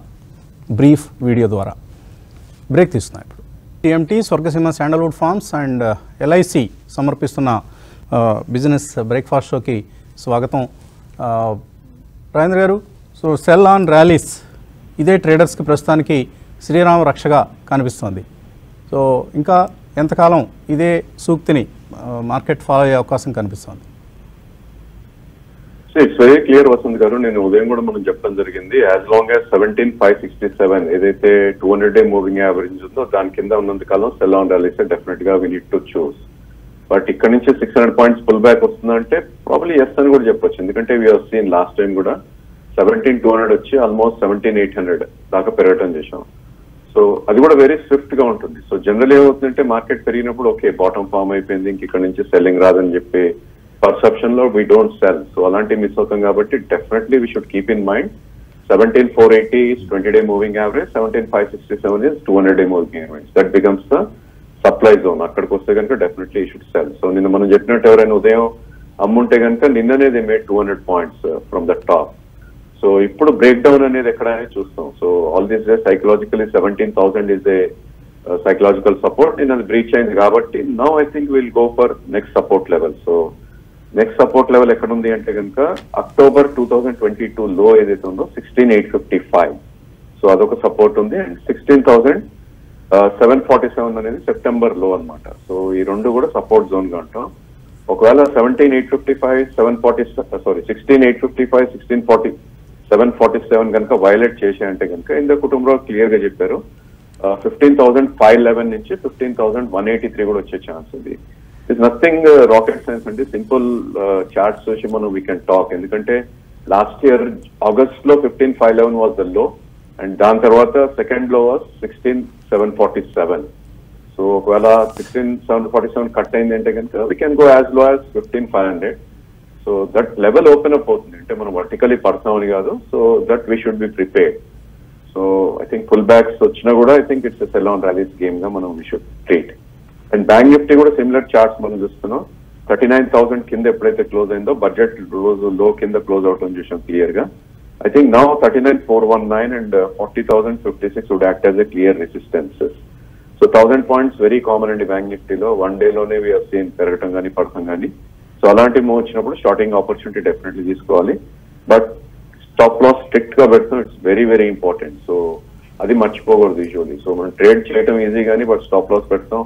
బ్రీఫ్ వీడియో ద్వారా. బ్రేక్ తీస్తున్నాం ఇప్పుడు. TMT Swargaseema sandalwood farms and uh, LIC సమర్పిస్తున్న uh, బిజినెస్ బ్రేక్ఫాస్ట్ షోకి స్వాగతం. ఆ, Rajendra garu so cell on rallies ఇదే ట్రేడర్స్కి ప్రస్తుతానికి శ్రీరామ రక్షగా కనిపిస్తోంది. సో ఇంకా ఎంతకాలం ఇదే సూక్తిని మార్కెట్ ఫాలో అయ్యే అవకాశం కనిపిస్తోంది? ఇట్స్ వెరీ క్లియర్ వస్తుంది గారు నేను ఉదయం కూడా మనం చెప్పడం జరిగింది. As long as seventeen five sixty seven ఏదైతే two hundred day moving average ఉందో దాని కింద ఉన్నంత కాలం సెల్ ఆన్ ర్యాలీస్ డెఫినెట్గా we need to choose but ఇక్కడ నుంచి six hundred points pull back వస్తుందంటే ప్రాబ్లీ ఎస్ అని కూడా చెప్పొచ్చు. ఎందుకంటే వీ సీన్ లాస్ట్ టైం కూడా సెవెంటీన్ టూ హండ్రెడ్ వచ్చి ఆల్మోస్ట్ సెవెంటీన్ ఎయిట్ హండ్రెడ్ దాకా పెరగటం చేశాం. సో అది కూడా వెరీ స్విఫ్ట్గా ఉంటుంది. సో జనరల్ ఏమవుతుందంటే మార్కెట్ పెరిగినప్పుడు ఓకే బాటమ్ ఫామ్ అయిపోయింది ఇంక ఇక్కడ నుంచి సెల్లింగ్ రాదని చెప్పి పర్సెప్షన్లో వీ డోంట్ సెల్ సో అలాంటివి మిస్ అవుతాం కాబట్టి definitely we should keep in mind seventeen four eighty twenty day moving average seventeen five sixty seven is two hundred day moving average that becomes the supply zone అక్కడికి వస్తే కనుక డెఫినెట్లీ షుడ్ సెల్ సో నిన్న మనం చెప్పినట్టు ఎవరైనా ఉదయం అమ్ముంటే కనుక నిన్ననే they made two hundred points from the top so ఇప్పుడు బ్రేక్ డౌన్ అనేది ఎక్కడ అనేది చూస్తాం. So all this day psychologically seventeen thousand is a psychological support నేను అది బ్రీచ్ అయింది కాబట్టి now I think will go for next support level so next support level ఎక్కడ ఉంది అంటే కనుక October two thousand twenty two లో ఏదైతే ఉందో sixteen eight fifty five. So అదొక సపోర్ట్ ఉంది. And sixteen thousand seven forty seven అనేది సెప్టెంబర్లో అన్నమాట. సో ఈ రెండు కూడా సపోర్ట్ జోన్గా ఉంటాం. ఒకవేళ seventeen eight fifty five seven forty sorry uh, sixteen eight fifty five sixteen forty seven forty seven కనుక వైలేట్ చేసాయంటే కనుక ఇంత కుటుంబంలో క్లియర్గా చెప్పారు. ఫిఫ్టీన్ థౌసండ్ ఫైవ్ లెవెన్ నుంచి fifteen thousand one eighty three కూడా వచ్చే ఛాన్స్ ఉంది. ఇట్స్ నథింగ్ రాకెట్ సైన్స్ అండి సింపుల్ చార్ట్స్ వచ్చి మనం వీ కెన్ టాక్ ఎందుకంటే లాస్ట్ ఇయర్ ఆగస్ట్లో fifteen five eleven was the low and దాని తర్వాత సెకండ్లో was sixteen seven forty seven so ఒకవేళ sixteen seven forty seven cut అయింది అంటే కనుక we can go as low as fifteen five hundred so that level open up అవుతుంది. అంటే మనం వర్టికలీ పడతామని కాదు. So that we should be prepared so I think pull backs వచ్చినా కూడా I think it's sell on rallies గేమ్గా మనం we should treat and Bank Nifty కూడా సిమిలర్ చార్ట్స్ మనం చూస్తున్నాం. థర్టీ నైన్ థౌసండ్ కింద ఎప్పుడైతే క్లోజ్ అయిందో బడ్జెట్ రోజు లో కింద క్లోజ్ అవటం చూసాం క్లియర్గా. I think now thirty nine four one nine and forty thousand fifty six would act as a clear resistances so thousand points very common అండి బ్యాంక్ నిఫ్టీలో. వన్ డే లోనే వీఆర్ సీన్ పెరగటం కానీ పడటం కానీ సో అలాంటి మూవ్ వచ్చినప్పుడు స్టార్టింగ్ ఆపర్చునిటీ డెఫినెట్లీ తీసుకోవాలి. బట్ స్టాప్ లాస్ స్ట్రిక్ట్గా పెడతాం it's very very important so అది మర్చిపోకూడదు యూజువలీ సో మనం ట్రేడ్ చేయడం ఈజీ కానీ బట్ స్టాప్ లాస్ పెడతాం.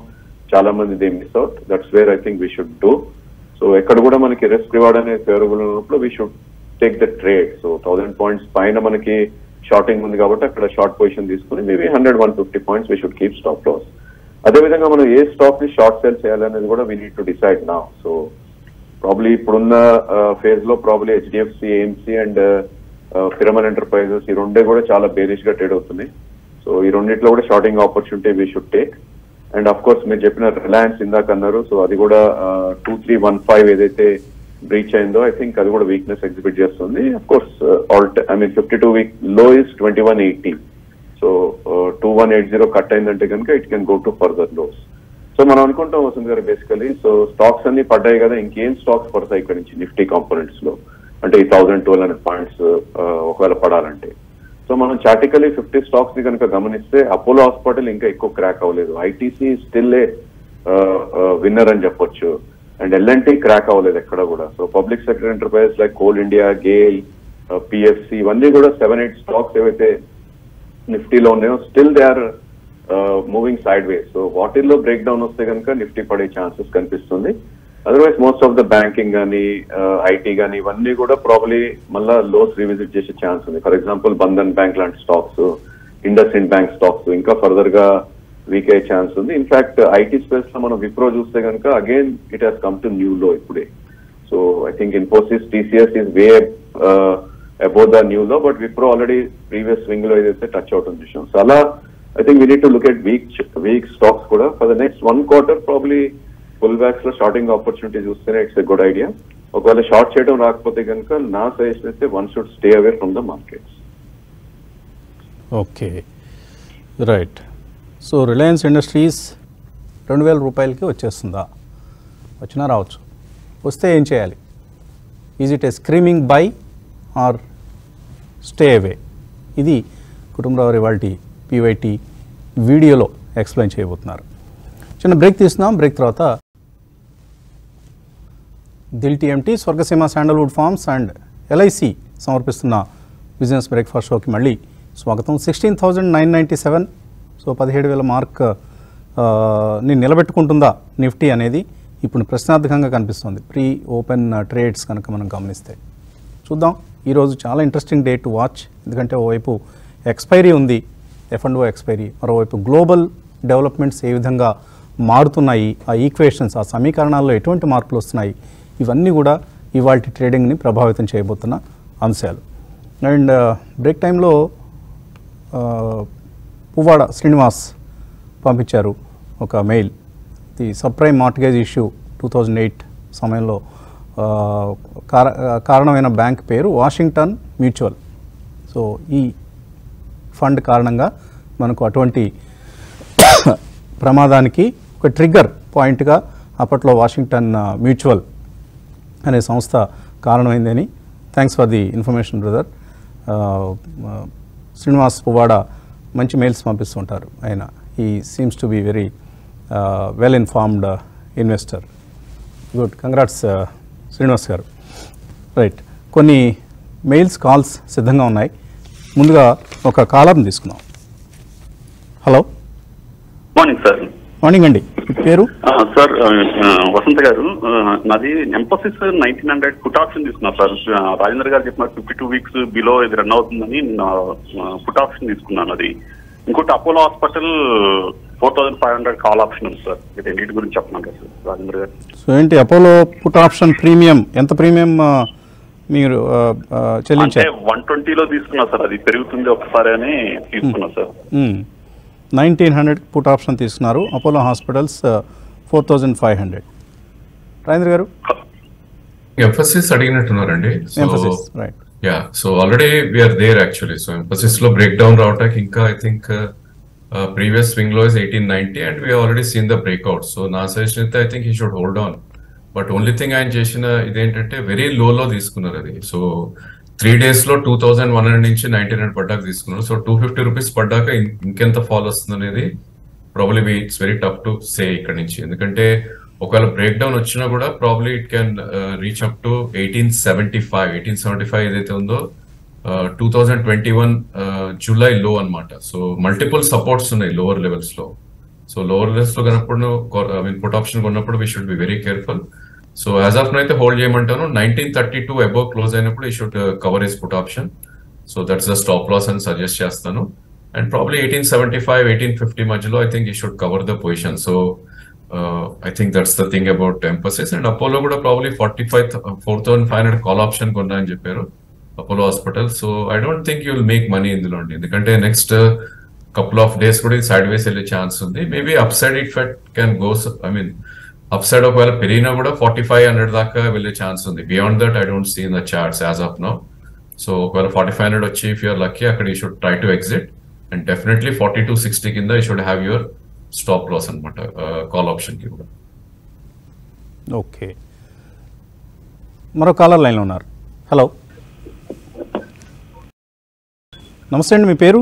చాలా మంది they miss out that's where I think we should do so ఎక్కడ కూడా మనకి రిస్క్ రివార్డ్ అనేది ఫేవరబుల్ ఉన్నప్పుడు we should take the trade so thousand points పైన మనకి షార్టింగ్ ఉంది కాబట్టి అక్కడ షార్ట్ పొజిషన్ తీసుకుని maybe hundred one fifty points we should keep stop loss అదేవిధంగా మనం ఏ స్టాక్ని షార్ట్ సేల్ చేయాలనేది కూడా వీ నీడ్ టు డిసైడ్ నా సో ప్రాబ్లీ ఇప్పుడున్న ఫేజ్లో probably HDFC AMC and ఫిరమన్ enterprises ఈ రెండే కూడా చాలా బేరిష్గా ట్రేడ్ అవుతున్నాయి. సో ఈ రెండిట్లో కూడా shorting opportunity we should take and of course మీరు చెప్పిన రిలయన్స్ ఇందాక అన్నారు. సో అది కూడా టూ త్రీ వన్ ఫైవ్ ఏదైతే బ్రీచ్ అయిందో ఐ థింక్ అది కూడా వీక్నెస్ ఎగ్జిబిట్ చేస్తుంది. Of course all I mean fifty two వీక్లో is twenty one eighty so two one eight zero cut అయిందంటే కనుక it can go to further lows so మనం అనుకుంటాం వసంత్ గారు బేసికలీ సో స్టాక్స్ అన్ని పడ్డాయి కదా ఇంకేం స్టాక్స్ పడతాయి ఇక్కడ నుంచి? నిఫ్టీ కాంపోనెంట్స్లో. అంటే ఈ థౌసండ్ ట్వెల్వ్ హండ్రెడ్ పాయింట్స్ ఒకవేళ పడాలంటే. సో మనం చాటికలీ ఫిఫ్టీ స్టాక్స్ని కనుక గమనిస్తే అపోలో హాస్పిటల్ ఇంకా ఎక్కువ క్రాక్ అవ్వలేదు. ఐటీసీ స్టిల్ ఏ విన్నర్ అని చెప్పొచ్చు. అండ్ ఎల్ఎన్టీ క్రాక్ అవ్వలేదు ఎక్కడ కూడా. So public sector enterprises like Coal India GAIL PFC ఇవన్నీ కూడా సెవెన్ ఎయిట్ స్టాక్స్ ఏవైతే నిఫ్టీలో ఉన్నాయో still they are moving side way so వాటిల్లో బ్రేక్ డౌన్ వస్తే కనుక నిఫ్టీ పడే ఛాన్సెస్ కనిపిస్తుంది. Otherwise most of the banking కానీ ఐటీ కానీ ఇవన్నీ కూడా ప్రాబ్లీ మళ్ళా లోస్ రివిజిట్ చేసే ఛాన్స్ ఉంది. ఫర్ ఎగ్జాంపుల్ బంధన్ బ్యాంక్ లాంటి స్టాక్స్ ఇండస్ ఇండ్ బ్యాంక్ స్టాక్స్ ఇంకా ఫర్దర్గా వీక్ అయ్యే ఛాన్స్ ఉంది. ఇన్ఫాక్ట్ ఐటీ స్పేస్లో మనం విప్రో చూస్తే కనుక again it has come to new low ఇప్పుడే. So I think Infosys TCS is way about the new low but Wipro already previous స్వింగ్లో ఏదైతే టచ్ అవుట్ విషయం చూసాం సో అలా I think we need to look at weak weak stocks కూడా for the next one quarter probably full బ్యాక్స్లో షార్టింగ్ ఆపర్చునిటీ చూస్తేనే ఇట్స్ ఎ గుడ్ ఐడియా ఒకవేళ షార్ట్ చేయడం రాకపోతే కనుక నా సజెషన్ అయితే one should stay away from the markets okay right so Reliance Industries రెండు వేల రూపాయలకి వచ్చేస్తుందా? వచ్చినా రావచ్చు. వస్తే ఏం చేయాలి? Is it a screaming buy or stay away ఇది కుటుంబరావు ఇవాళ పీవైటీ వీడియోలో ఎక్స్ప్లెయిన్ చేయబోతున్నారు. చిన్న బ్రేక్ తీసుకుందాం బ్రేక్ తర్వాత Dil TMT Swargaseema sandalwood farms and LIC సమర్పిస్తున్న బిజినెస్ బ్రేక్ఫాస్ట్ షోకి మళ్ళీ స్వాగతం. Sixteen thousand nine ninety seven so పదిహేడు వేల మార్క్ని నిలబెట్టుకుంటుందా నిఫ్టీ అనేది ఇప్పుడు ప్రశ్నార్థకంగా కనిపిస్తుంది. ప్రీ ఓపెన్ ట్రేడ్స్ కనుక మనం గమనిస్తే. చూద్దాం. ఈరోజు చాలా ఇంట్రెస్టింగ్ డే టు వాచ్. ఎందుకంటే ఓవైపు ఎక్స్పైరీ ఉంది. F and O expiry. మరోవైపు గ్లోబల్ డెవలప్మెంట్స్ ఏ విధంగా మారుతున్నాయి ఆ ఈక్వేషన్స్ ఆ సమీకరణాల్లో ఎటువంటి మార్పులు వస్తున్నాయి ఇవన్నీ కూడా ఇవాళ ట్రేడింగ్ని ప్రభావితం చేయబోతున్న అంశాలు. అండ్ uh, బ్రేక్ టైంలో uh, పువ్వాడ శ్రీనివాస్ పంపించారు ఒక mail the subprime mortgage issue two thousand eight సమయంలో uh, కార కారణమైన బ్యాంక్ పేరు వాషింగ్టన్ మ్యూచువల్. సో ఈ ఫండ్ కారణంగా మనకు అటువంటి ప్రమాదానికి ఒక ట్రిగ్గర్ పాయింట్గా అప్పట్లో వాషింగ్టన్ మ్యూచువల్ అనే సంస్థ కారణమైందని. Thanks for the information brother Srinivas Puvvada మంచి మెయిల్స్ పంపిస్తుంటారు ఆయన. He seems to be very well informed investor good congrats Srinivas garu. Right కొన్ని మెయిల్స్ కాల్స్ సిద్ధంగా ఉన్నాయి. ముందుగా ఒక కాలర్ని తీసుకుందాం. హలో మార్నింగ్ సార్ మార్నింగ్ అండి పేరు? సార్ వసంత గారు నాది Mphasis nineteen hundred put option తీసుకున్నా సార్ రాజేంద్ర గారు చెప్పిన ఫిఫ్టీ టూ వీక్స్ బిలో ఇది రన్ అవుతుందని పుట్ ఆప్షన్ తీసుకున్నాను అది. ఇంకోటి Apollo Hospital four thousand five hundred call option ఉంది సార్. ఇది రెండింటి గురించి చెప్పమన్నారు కదా సార్ రాజేంద్ర గారు? సో ఏంటి అపోలో పుట్ ఆప్షన్ ప్రీమియం ఎంత ప్రీమియం మీరు చెల్లించారు? వన్ ట్వంటీలో తీసుకున్నా సార్. అది పెరుగుతుంది ఒకసారి అని తీసుకున్నా sir. Nineteen hundred put option తీసుకున్నారు. Apollo Hospitals four thousand five hundred. Rajendra garu? Mphasis అడిగినట్టున్నారండి. Mphasis right ya so already we're there actually so ఎంఫసిస్లో break down రావటానికి ఇంకా I think previous స్వింగ్లో is eighteen ninety and we already seen the breakout so నా సజెషన్ అయితే I think we should hold on but only thing ఆయన చేసిన ఇదేంటంటే వెరీ లో తీసుకున్నారు అది. సో త్రీ డేస్లో టూ థౌసండ్ వన్ హండ్రెడ్ నుంచి నైన్టీన్ హండ్రెడ్ పడ్డాక తీసుకున్నారు. సో టూ ఫిఫ్టీ రూపీస్ పడ్డాక ఇంకెంత ఫాల్ వస్తుంది అనేది probably it's very tough to say ఇక్కడ నుంచి. ఎందుకంటే ఒకవేళ బ్రేక్ డౌన్ వచ్చినా కూడా probably it can reach up to eighteen seventy five eighteen seventy five ఏదైతే ఉందో two thousand twenty one July లో అనమాట సో మల్టిపుల్ సపోర్ట్స్ ఉన్నాయి లోవర్ లెవెల్స్లో. సో లోవర్ లెవెల్స్లో కొన్నప్పుడు ఐ మీన్ పుట్ ఆప్షన్ కొన్నప్పుడు we should be very careful so as of అయితే hold చేయమంటాను. Nineteen thirty two above close అయినప్పుడు we should cover is put option. So that's the stop loss అని సజెస్ట్ చేస్తాను. And probably eighteen seventy five eighteen fifty మధ్యలో I think we should cover the position. So uh, I think that's the thing about Mphasis. And Apollo కూడా probably forty five four thousand five hundred call option కొన్నా అని చెప్పారు Apollo Hospital. So I don't think you will make money ఇందులో అండి. ఎందుకంటే నెక్స్ట్ కపుల్ ఆఫ్ డేస్ కూడా ఇది సైడ్ వేస్ వెళ్ళే ఛాన్స్ ఉంది. Maybe up side it fit can goes I mean up side ఒకవేళ పెరిగినా కూడా ఫార్టీ ఫైవ్ హండ్రెడ్ దాకా వెళ్ళే ఛాన్స్ ఉంది. Beyond that I don't see in the charts as of now so ఒకవేళ ఫార్టీ ఫైవ్ హండ్రెడ్ వచ్చి ఇఫ్ యూఆర్ లక్కీ అక్కడ you should try to exit and definitely forty to sixty కింద you should have your stop loss అనమాట కాల్ ఆప్షన్కి కూడా. ఓకే మరో కాలర్ లైన్లో ఉన్నారు. హలో నమస్తే అండి మీ పేరు?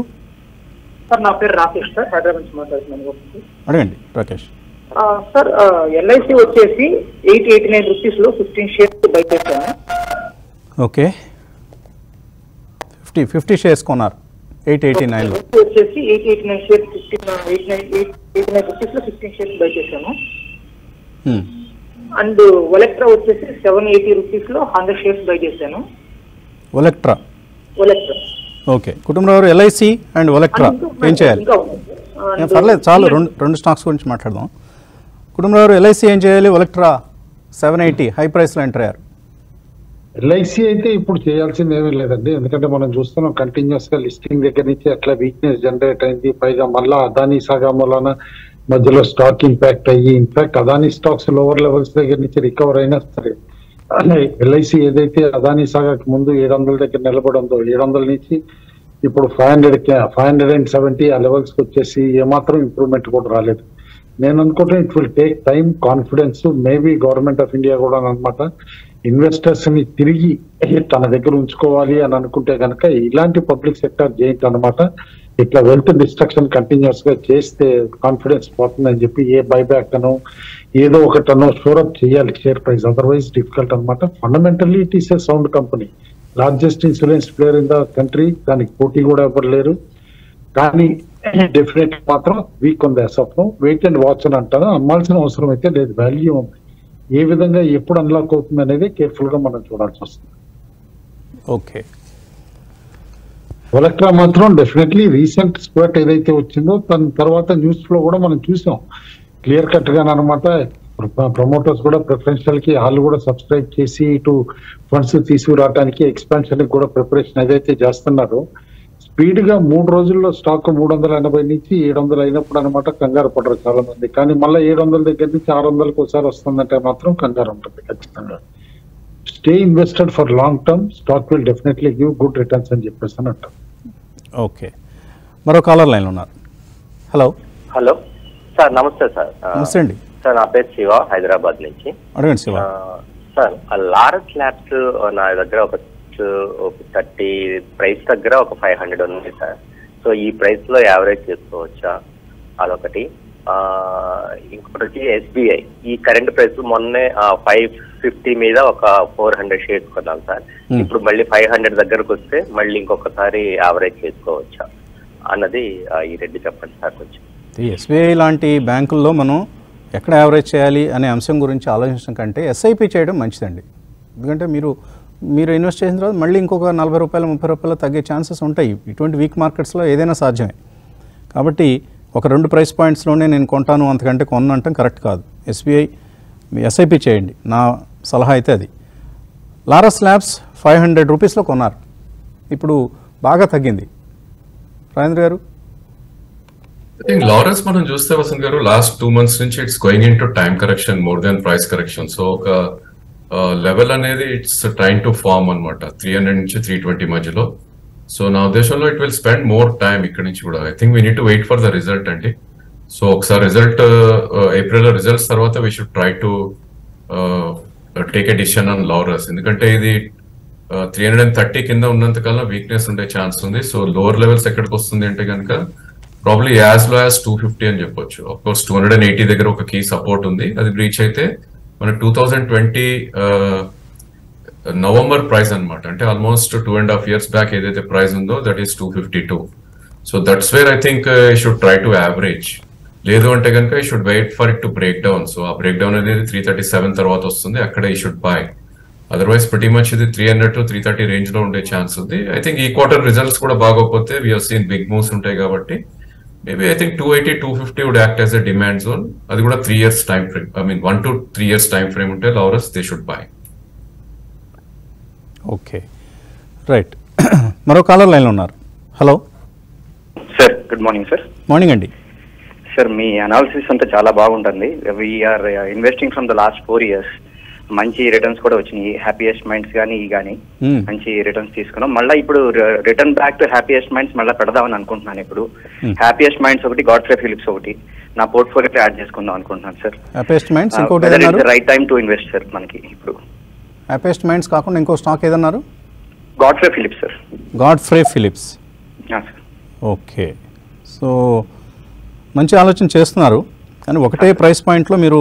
సార్ నా పేరు రాకేష్ సార్ హైదరాబాద్ నుంచి మాట్లాడుతున్నాను. ఒకటి. అడగండి రాకేష్. సార్ ఎల్ఐసి వచ్చేసి ఎయిట్ ఎయిటీ నైన్ రూపీస్లో ఫిఫ్టీన్ షేర్స్ బై చేశాను ఓకే. ఫిఫ్టీ ఫిఫ్టీ షేర్స్ కొన్నారు. ఎయిట్ ఎయిటీ LIC వచ్చేసి eight eighty nine shares fifteen eight nine eight eighty nine రూపీస్లో ఫిఫ్టీన్ షేర్స్ బై చేశాను అండ్ ఒలెక్ట్రా వచ్చేసి సెవెన్ ఎయిటీ రూపీస్లో హండ్రెడ్ షేర్స్ బై చేశాను ఒలెక్ట్రా ఒలెక్ట్రా ఓకే. కుటుంబంలో ఎల్ఐసి అండ్ ఒలెక్ట్రా ఏం చేయాలి? పర్లేదు చాలు. రెండు రెండు స్టాక్స్ గురించి మాట్లాడదాం. కుటుంబంలో ఎల్ఐసి ఏం చేయాలి? ఒలెక్ట్రా సెవెన్ ఎయిటీ హై ప్రైస్లో ఎంటర్ అయ్యారు. ఎల్ఐసి అయితే ఇప్పుడు చేయాల్సింది ఏమీ లేదండి. ఎందుకంటే మనం చూస్తున్నాం కంటిన్యూస్గా లిస్టింగ్ దగ్గర నుంచి అట్లా వీక్నెస్ జనరేట్ అయింది. పైగా మళ్ళా అదానీ సాగా మూలాన మధ్యలో స్టాక్ ఇంపాక్ట్ అయ్యి in fact Adani stocks lower levels దగ్గర నుంచి రికవర్ అయినా సరే ఎల్ఐసి ఏదైతే అదానీ సాగాకి ముందు ఏడు వందల దగ్గర నిలబడంతో ఏడు వందల నుంచి ఇప్పుడు five hundred five hundred and seventy ఆ లెవెల్స్కి వచ్చేసి ఏమాత్రం ఇంప్రూవ్మెంట్ కూడా రాలేదు. నేను అనుకుంటే it will take time confidence maybe government of India కూడా అనమాట ఇన్వెస్టర్స్ని తిరిగి తన దగ్గర ఉంచుకోవాలి అని అనుకుంటే కనుక ఇలాంటి పబ్లిక్ సెక్టర్ జైంట్ అనమాట ఇట్లా వెల్త్ డిస్ట్రక్షన్ కంటిన్యూస్గా చేస్తే కాన్ఫిడెన్స్ పోతుందని చెప్పి ఏ బైబ్యాక్ అనో ఏదో ఒకటనో షోరప్ చేయాలి షేర్ ప్రైస్ అదర్వైజ్ డిఫికల్ట్ అనమాట fundamentally it is a sound company largest insurance player in the country దానికి పోటీ కూడా ఎవరు లేరు. కానీ డెఫినెట్ మాత్రం వీక్ ఉంది అసఫ్నం వెయిట్ అండ్ వాచ్ అని అంటారు. అమ్మాల్సిన అవసరం అయితే లేదు. వాల్యూ ఉంది. ఏ విధంగా ఎప్పుడు అన్లాక్ అవుతుంది అనేది కేర్ఫుల్గా మనం చూడాల్సి వస్తుంది. ఓకే ఒలక్ట్రా మాత్రం డెఫినెట్లీ రీసెంట్ స్క్వాట్ ఏదైతే వచ్చిందో దాని తర్వాత న్యూస్లో కూడా మనం చూసాం. క్లియర్ కట్గా అనమాట ప్రమోటర్స్ కూడా ప్రిఫరెన్షియల్కి వాళ్ళు కూడా సబ్స్క్రైబ్ చేసి ఇటు ఫండ్స్ తీసుకురావడానికి ఎక్స్పాన్షన్ కూడా ప్రిపరేషన్ ఏదైతే చేస్తున్నారో స్పీడ్గా మూడు రోజుల్లో స్టాక్ మూడు వందల ఎనభై నుంచి ఏడు వందలు అయినప్పుడు అనమాట కంగారు పడరు చాలా మంది కానీ మళ్ళీ ఏడు వందల దగ్గర నుంచి ఆరు వందలకు ఒకసారి వస్తుందంటే మాత్రం కంగారు ఉంటుంది ఖచ్చితంగా. Stay invested for long term stock will definitely give good returns అని చెప్పేసి అని అంటారు. ఓకే. మరో కాలర్ లైన్లో ఉన్నారు. హలో. హలో. సార్ నమస్తే సార్. నమస్తే అండి. సార్ నా పేరు శివ హైదరాబాద్ నుంచి. అడగండి శివ. సార్ ఆ లారస్ ల్యాబ్స్ నా దగ్గర ఒక థర్టీ ప్రైస్ దగ్గర ఒక ఫైవ్ హండ్రెడ్ ఉంది సార్. సో ఈ ప్రైస్లో యావరేజ్ చేసుకోవచ్చా? అదొకటి. ఆ, ఇంకొకటి వచ్చి ఎస్బీఐ ఈ కరెంట్ ప్రైస్ మొన్నే ఫైవ్ ఫిఫ్టీ మీద ఒక ఫోర్ హండ్రెడ్ షేర్స్ కొన్నాం సార్. Hmm. ఇప్పుడు మళ్ళీ ఫైవ్ హండ్రెడ్ దగ్గరకు వస్తే మళ్ళీ ఇంకొకసారి యావరేజ్ చేసుకోవచ్చా? అన్నది ఈ రెండు చెప్పండి సార్ కొంచెం. ఎస్బీఐ లాంటి బ్యాంకుల్లో మనం ఎక్కడ యావరేజ్ చేయాలి అనే అంశం గురించి ఆలోచించడం కంటే ఎస్ఐపి చేయడం మంచిదండి. ఎందుకంటే మీరు మీరు ఇన్వెస్ట్ చేసిన తర్వాత మళ్ళీ ఇంకొక నలభై రూపాయలు ముప్పై రూపాయలు తగ్గే ఛాన్సెస్ ఉంటాయి. ఇటువంటి వీక్ మార్కెట్స్లో ఏదైనా సాధ్యమే. కాబట్టి ఒక రెండు ప్రైస్ పాయింట్స్లోనే నేను కొంటాను అంతకంటే కొన్నంటాం కరెక్ట్ కాదు. ఎస్బీఐ ఎస్ఐపి చేయండి. నా సలహా అయితే అది. లారస్ ల్యాబ్స్ ఫైవ్ హండ్రెడ్ రూపీస్లో కొన్నారు. ఇప్పుడు బాగా తగ్గింది. రాజేంద్ర గారు? లారెన్స్ మనం చూస్తే Vasanth garu last two months నుంచి it's going into time correction more than price correction so ఒక లెవెల్ అనేది ఇట్స్ ట్రైన్ టు ఫార్మ్ అనమాట త్రీ హండ్రెడ్ నుంచి త్రీ ట్వంటీ మధ్యలో. సో నా ఉద్దేశంలో it will spend more time ఇక్కడ నుంచి కూడా. I think we need to wait for the result అండి. సో ఒకసారి రిజల్ట్ ఏప్రిల్ రిజల్ట్స్ తర్వాత we should try to take a decision on Laurus ఎందుకంటే ఇది త్రీ హండ్రెడ్ అండ్ థర్టీ కింద ఉన్నంత వీక్నెస్ ఉండే ఛాన్స్ ఉంది. సో లోవర్ లెవెల్స్ ఎక్కడికి వస్తుంది అంటే కనుక ప్రాబ్లీ యాజ్లో యాజ్ టూ ఫిఫ్టీ అని చెప్పొచ్చు. Of course two hundred and eighty దగ్గర ఒక కీ సపోర్ట్ ఉంది. అది బ్రీచ్ అయితే మన two thousand twenty November price అన్నమాట. అంటే almost two and half years back ఏదైతే ప్రైస్ ఉందో that is two fifty two so that's where I think should try to average లేదు అంటే కనుక we should wait for it to break down so ఆ బ్రేక్ డౌన్ అనేది త్రీ థర్టీ సెవెన్ తర్వాత వస్తుంది అక్కడ we should buy otherwise pretty much ఇది three hundred to three thirty రేంజ్లో ఉండే ఛాన్స్ ఉంది. ఐ థింక్ ఈ క్వార్టర్ రిజల్ట్స్ కూడా బాగోకపోతే వీఆర్ సీన్ బిగ్ మూవ్స్ ఉంటాయి కాబట్టి maybe I think two eighty two fifty would act as a demand zone అది కూడా three years time frame I mean one to three years time frame ఉంటే Laurus they should buy okay right మరో కాలర్ లైన్లో ఉన్నారు. Hello sir good morning sir morning అండి. సార్ మీ అనాలిసిస్ అంతా చాలా బాగుంటుంది. We're investing from the last four years మంచి రిటర్న్స్ కూడా వచ్చినాయి. హ్యాపీయెస్ట్ మైండ్స్ కానీ ఈ కానీ Hmm. మంచి రిటర్న్స్ తీసుకున్నాం. మళ్ళీ ఇప్పుడు return back to Happiest Minds మళ్ళీ పెడదామని అనుకుంటున్నాను ఇప్పుడు. Hmm. హ్యాపీయెస్ట్ మైండ్స్ ఒకటి గాడ్ఫ్రే ఫిలిప్స్ ఒకటి. నా పోర్ట్ఫోలియో యాడ్ చేసుకుందాం అనుకుంటున్నాను సార్ హ్యాపీయెస్ట్ మైండ్స్ ఇంకోటి right time to invest sir మనకి ఇప్పుడు. హ్యాపీయెస్ట్ మైండ్స్ కాకుండా ఇంకో stock ఏదన్నారు? Godfrey Phillips sir Godfrey Phillips okay so మంచి ఆలోచన చేస్తున్నారు. కానీ ఒకటే ప్రైస్ పాయింట్లో మీరు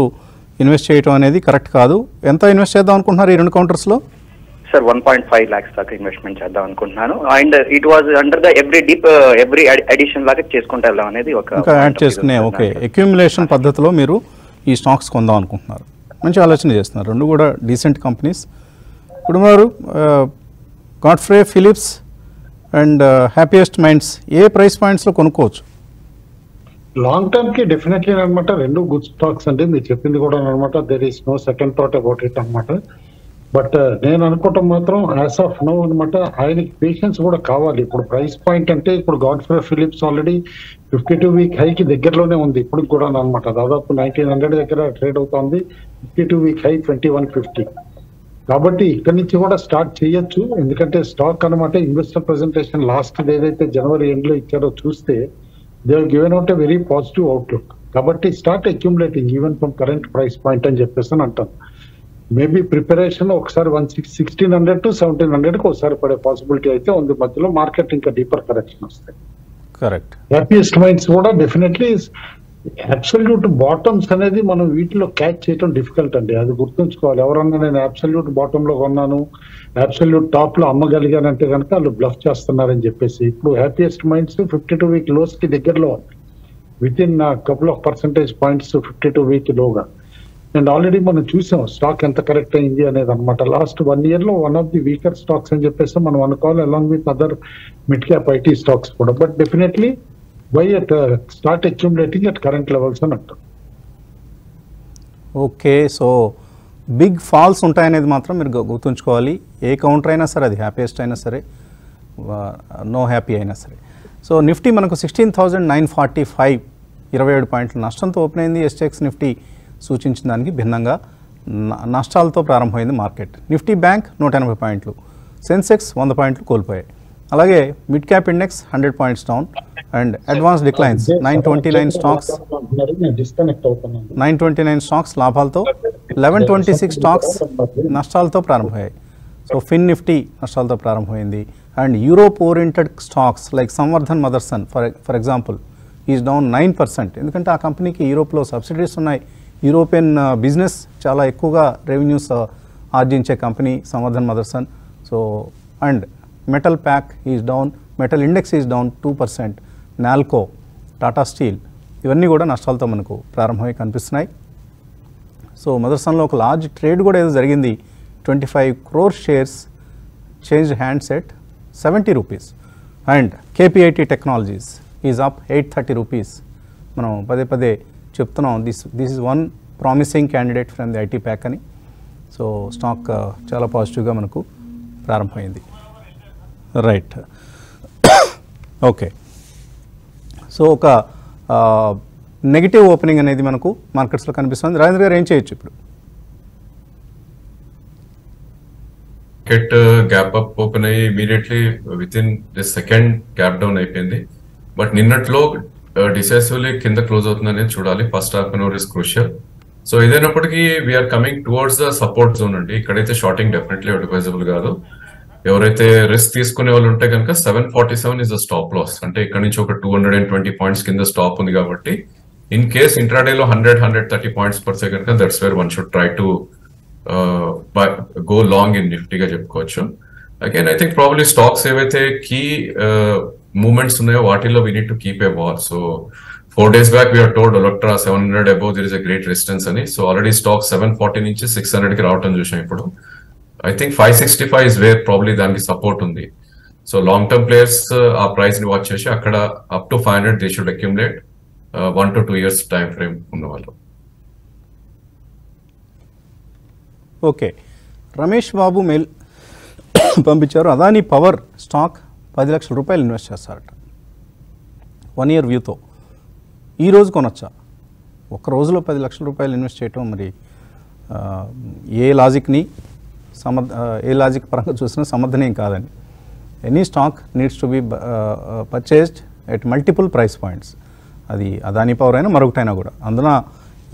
ఇన్వెస్ట్ చేయటం అనేది కరెక్ట్ కాదు. ఎంత ఇన్వెస్ట్ చేద్దాం అనుకుంటున్నారు ఈ రెండు కౌంటర్స్లో? Sir one point five lakhs దాకా ఇన్వెస్ట్మెంట్ చేద్దాం అనుకుంటున్నాను. And it was under the every deep every addition లాగా చేసుకుంటూ వెళ్దాం అనేది ఒక ఇంకా యాడ్ చేసుకునే ఓకే. అక్యూములేషన్ పద్ధతిలో మీరు ఈ స్టాక్స్ కొందాం అనుకుంటున్నారు. మంచి ఆలోచన చేస్తున్నారు. రెండు కూడా డీసెంట్ కంపెనీస్ ఇప్పుడు వారు Godfrey Philips and happiest minds ఏ ప్రైస్ పాయింట్స్లో కొనుక్కోవచ్చు? లాంగ్ టర్మ్కి డెఫినెట్లీ అనమాట రెండు గుడ్ స్టాక్స్ అండి. మీరు చెప్పింది కూడా అనమాట there is no second thought about it అనమాట బట్ నేను అనుకోవటం మాత్రం యాజ్ ఆఫ్ నో అనమాట ఆయనకి పేషెన్స్ కూడా కావాలి. ఇప్పుడు ప్రైస్ పాయింట్ అంటే ఇప్పుడు Godfrey Phillips already fifty two week హైకి దగ్గరలోనే ఉంది. ఇప్పుడు కూడా అనమాట దాదాపు నైన్టీన్ హండ్రెడ్ దగ్గర ట్రేడ్ అవుతుంది. Fifty two week high twenty one fifty కాబట్టి ఇక్కడి నుంచి కూడా స్టార్ట్ చేయొచ్చు. ఎందుకంటే స్టాక్ అనమాట ఇన్వెస్టర్ ప్రెజెంటేషన్ లాస్ట్ ఏదైతే జనవరి ఎండ్లో ఇచ్చారో చూస్తే they given out a very positive outlook కాబట్టి start accumulating even from current price point అని చెప్పేసి అని అంటాను మేబీ ప్రిపరేషన్ ఒకసారి one six sixteen hundred to seventeen హండ్రెడ్కి ఒకసారి పడే పాసిబిలిటీ అయితే ఉంది. మధ్యలో మార్కెట్ ఇంకా డీపర్ కరెక్షన్ వస్తాయి. కరెక్ట్ హ్యాపీయెస్ట్ మైండ్స్ కూడా డెఫినెట్లీ అబ్సల్యూట్ బాటమ్స్ అనేది మనం వీటిలో క్యాచ్ చేయడం డిఫికల్ట్ అండి. అది గుర్తుంచుకోవాలి. ఎవరన్నా నేను అబ్సల్యూట్ బాటమ్లో కొన్నాను అబ్సల్యూట్ టాప్లో అమ్మగలిగానంటే కనుక వాళ్ళు బ్లఫ్ చేస్తున్నారని చెప్పేసి. ఇప్పుడు Happiest Minds fifty two week లోస్కి దగ్గరలో within couple of percentage points fifty two week లోగా అండ్ ఆల్రెడీ మనం చూసాం స్టాక్ ఎంత కరెక్ట్ అయింది అనేది అనమాట లాస్ట్ వన్ ఇయర్లో one of the weaker stocks అని చెప్పేసి మనం అనుకోవాలి along with other mid cap IT stocks కూడా. But definitely buy at start accumulating at current levels అని అంటాం ఓకే సో బిగ్ ఫాల్స్ ఉంటాయనేది మాత్రం మీరు గుర్తుంచుకోవాలి. ఏ కౌంటర్ అయినా సరే అది హ్యాపీయెస్ట్ అయినా సరే నో హ్యాపీ అయినా సరే. సో నిఫ్టీ మనకు sixteen thousand nine forty five ఇరవై ఏడు పాయింట్ల నష్టంతో ఓపెన్ అయింది. ఎస్టెక్స్ నిఫ్టీ సూచించిన దానికి భిన్నంగా నష్టాలతో ప్రారంభమైంది మార్కెట్. నిఫ్టీ బ్యాంక్ నూట ఎనభై పాయింట్లు. సెన్సెక్స్ వంద పాయింట్లు కోల్పోయాయి. అలాగే mid cap index hundred points down and advance declines nine twenty nine stocks nine twenty nine stocks లాభాలతో లెవెన్ ట్వంటీ సిక్స్ స్టాక్స్ నష్టాలతో ప్రారంభమయ్యాయి. సో ఫిన్ నిఫ్టీ నష్టాలతో ప్రారంభమైంది. And Europe oriented stocks like Samvardhana Motherson for for example is down nine percent ఎందుకంటే ఆ కంపెనీకి యూరోప్లో సబ్సిడీస్ ఉన్నాయి. యూరోపియన్ బిజినెస్ చాలా ఎక్కువగా రెవెన్యూస్ ఆర్జించే company Samvardhana Motherson so and metal pack is down metal index is down two percent Nalco Tata Steel ఇవన్నీ కూడా నష్టాలతో మనకు ప్రారంభమై కనిపిస్తున్నాయి. సో మదర్సన్లో ఒక లార్జ్ ట్రేడ్ కూడా ఏదో జరిగింది. Twenty five crore shares change hand set seventy rupees. And KPIT Technologies is up eight thirty rupees. మనం పదే పదే చెప్తున్నాం this this is one promising candidate from the IT pack అని. సో స్టాక్ చాలా పాజిటివ్గా మనకు ప్రారంభమైంది. రైట్ ఓకే సో ఒక నెగిటివ్ ఓపెనింగ్ అనేది మనకు మార్కెట్స్లో కనిపిస్తుంది. రాజేంద్ర గారు ఏం చేయొచ్చు ఇప్పుడు? మార్కెట్ గ్యాప్ అప్ ఓపెన్ అయ్యి immediately with in the second gap down అయిపోయింది. బట్ నిన్నట్లో డిసైసివ్లీ కింద క్లోజ్ అవుతుంది అనేది చూడాలి. First half an hour is crucial so ఏదైనప్పటికీ we are coming towards the support zone అండి. ఇక్కడైతే షార్టింగ్ డెఫినెట్లీ అడ్వైజబుల్ కాదు. ఎవరైతే రిస్క్ తీసుకునే వాళ్ళు ఉంటే కనుక seven forty seven is the stop loss అంటే ఇక్కడ నుంచి ఒక two hundred and twenty points కింద స్టాప్ ఉంది కాబట్టి ఇన్ కేస్ ఇంట్రాడేలో హండ్రెడ్ హండ్రెడ్ థర్టీ పాయింట్స్ పడితే కనుక that's where one should try to go long in నిఫ్టీగా చెప్పుకోవచ్చు. Again I think probably stocks ఏవైతే కీ మూమెంట్స్ ఉన్నాయో వాటిల్లో we need to keep a watch so four days back we are told Electra seven hundred above there is a great resistance అని. So already stock seven forty నుంచి సిక్స్ హండ్రెడ్కి రావటం చూసాం ఇప్పుడు. I think five sixty five is where probably దానికి సపోర్ట్ ఉంది. సో లాంగ్ టర్మ్ ప్లేయర్స్ ఆ ప్రైస్ని వాచ్ చేసి అక్కడ up to five hundred they should accumulate one to two years time frame ఉన్న వాళ్ళు ఓకే రమేష్ బాబు మెయిల్ పంపించారు. అదాని పవర్ స్టాక్ పది లక్షల రూపాయలు ఇన్వెస్ట్ చేస్తారట. వన్ ఇయర్ వ్యూతో ఈ రోజు కొనొచ్చా? ఒక రోజులో పది లక్షల రూపాయలు ఇన్వెస్ట్ చేయటం మరి ఏ లాజిక్ని సమర్థ ఏ లాజిక్ పరంగా చూసినా సమర్థనీయం కాదని. Any stock needs to be purchased at multiple price points అది అదాని పవర్ అయినా మరొకటైనా కూడా. అందున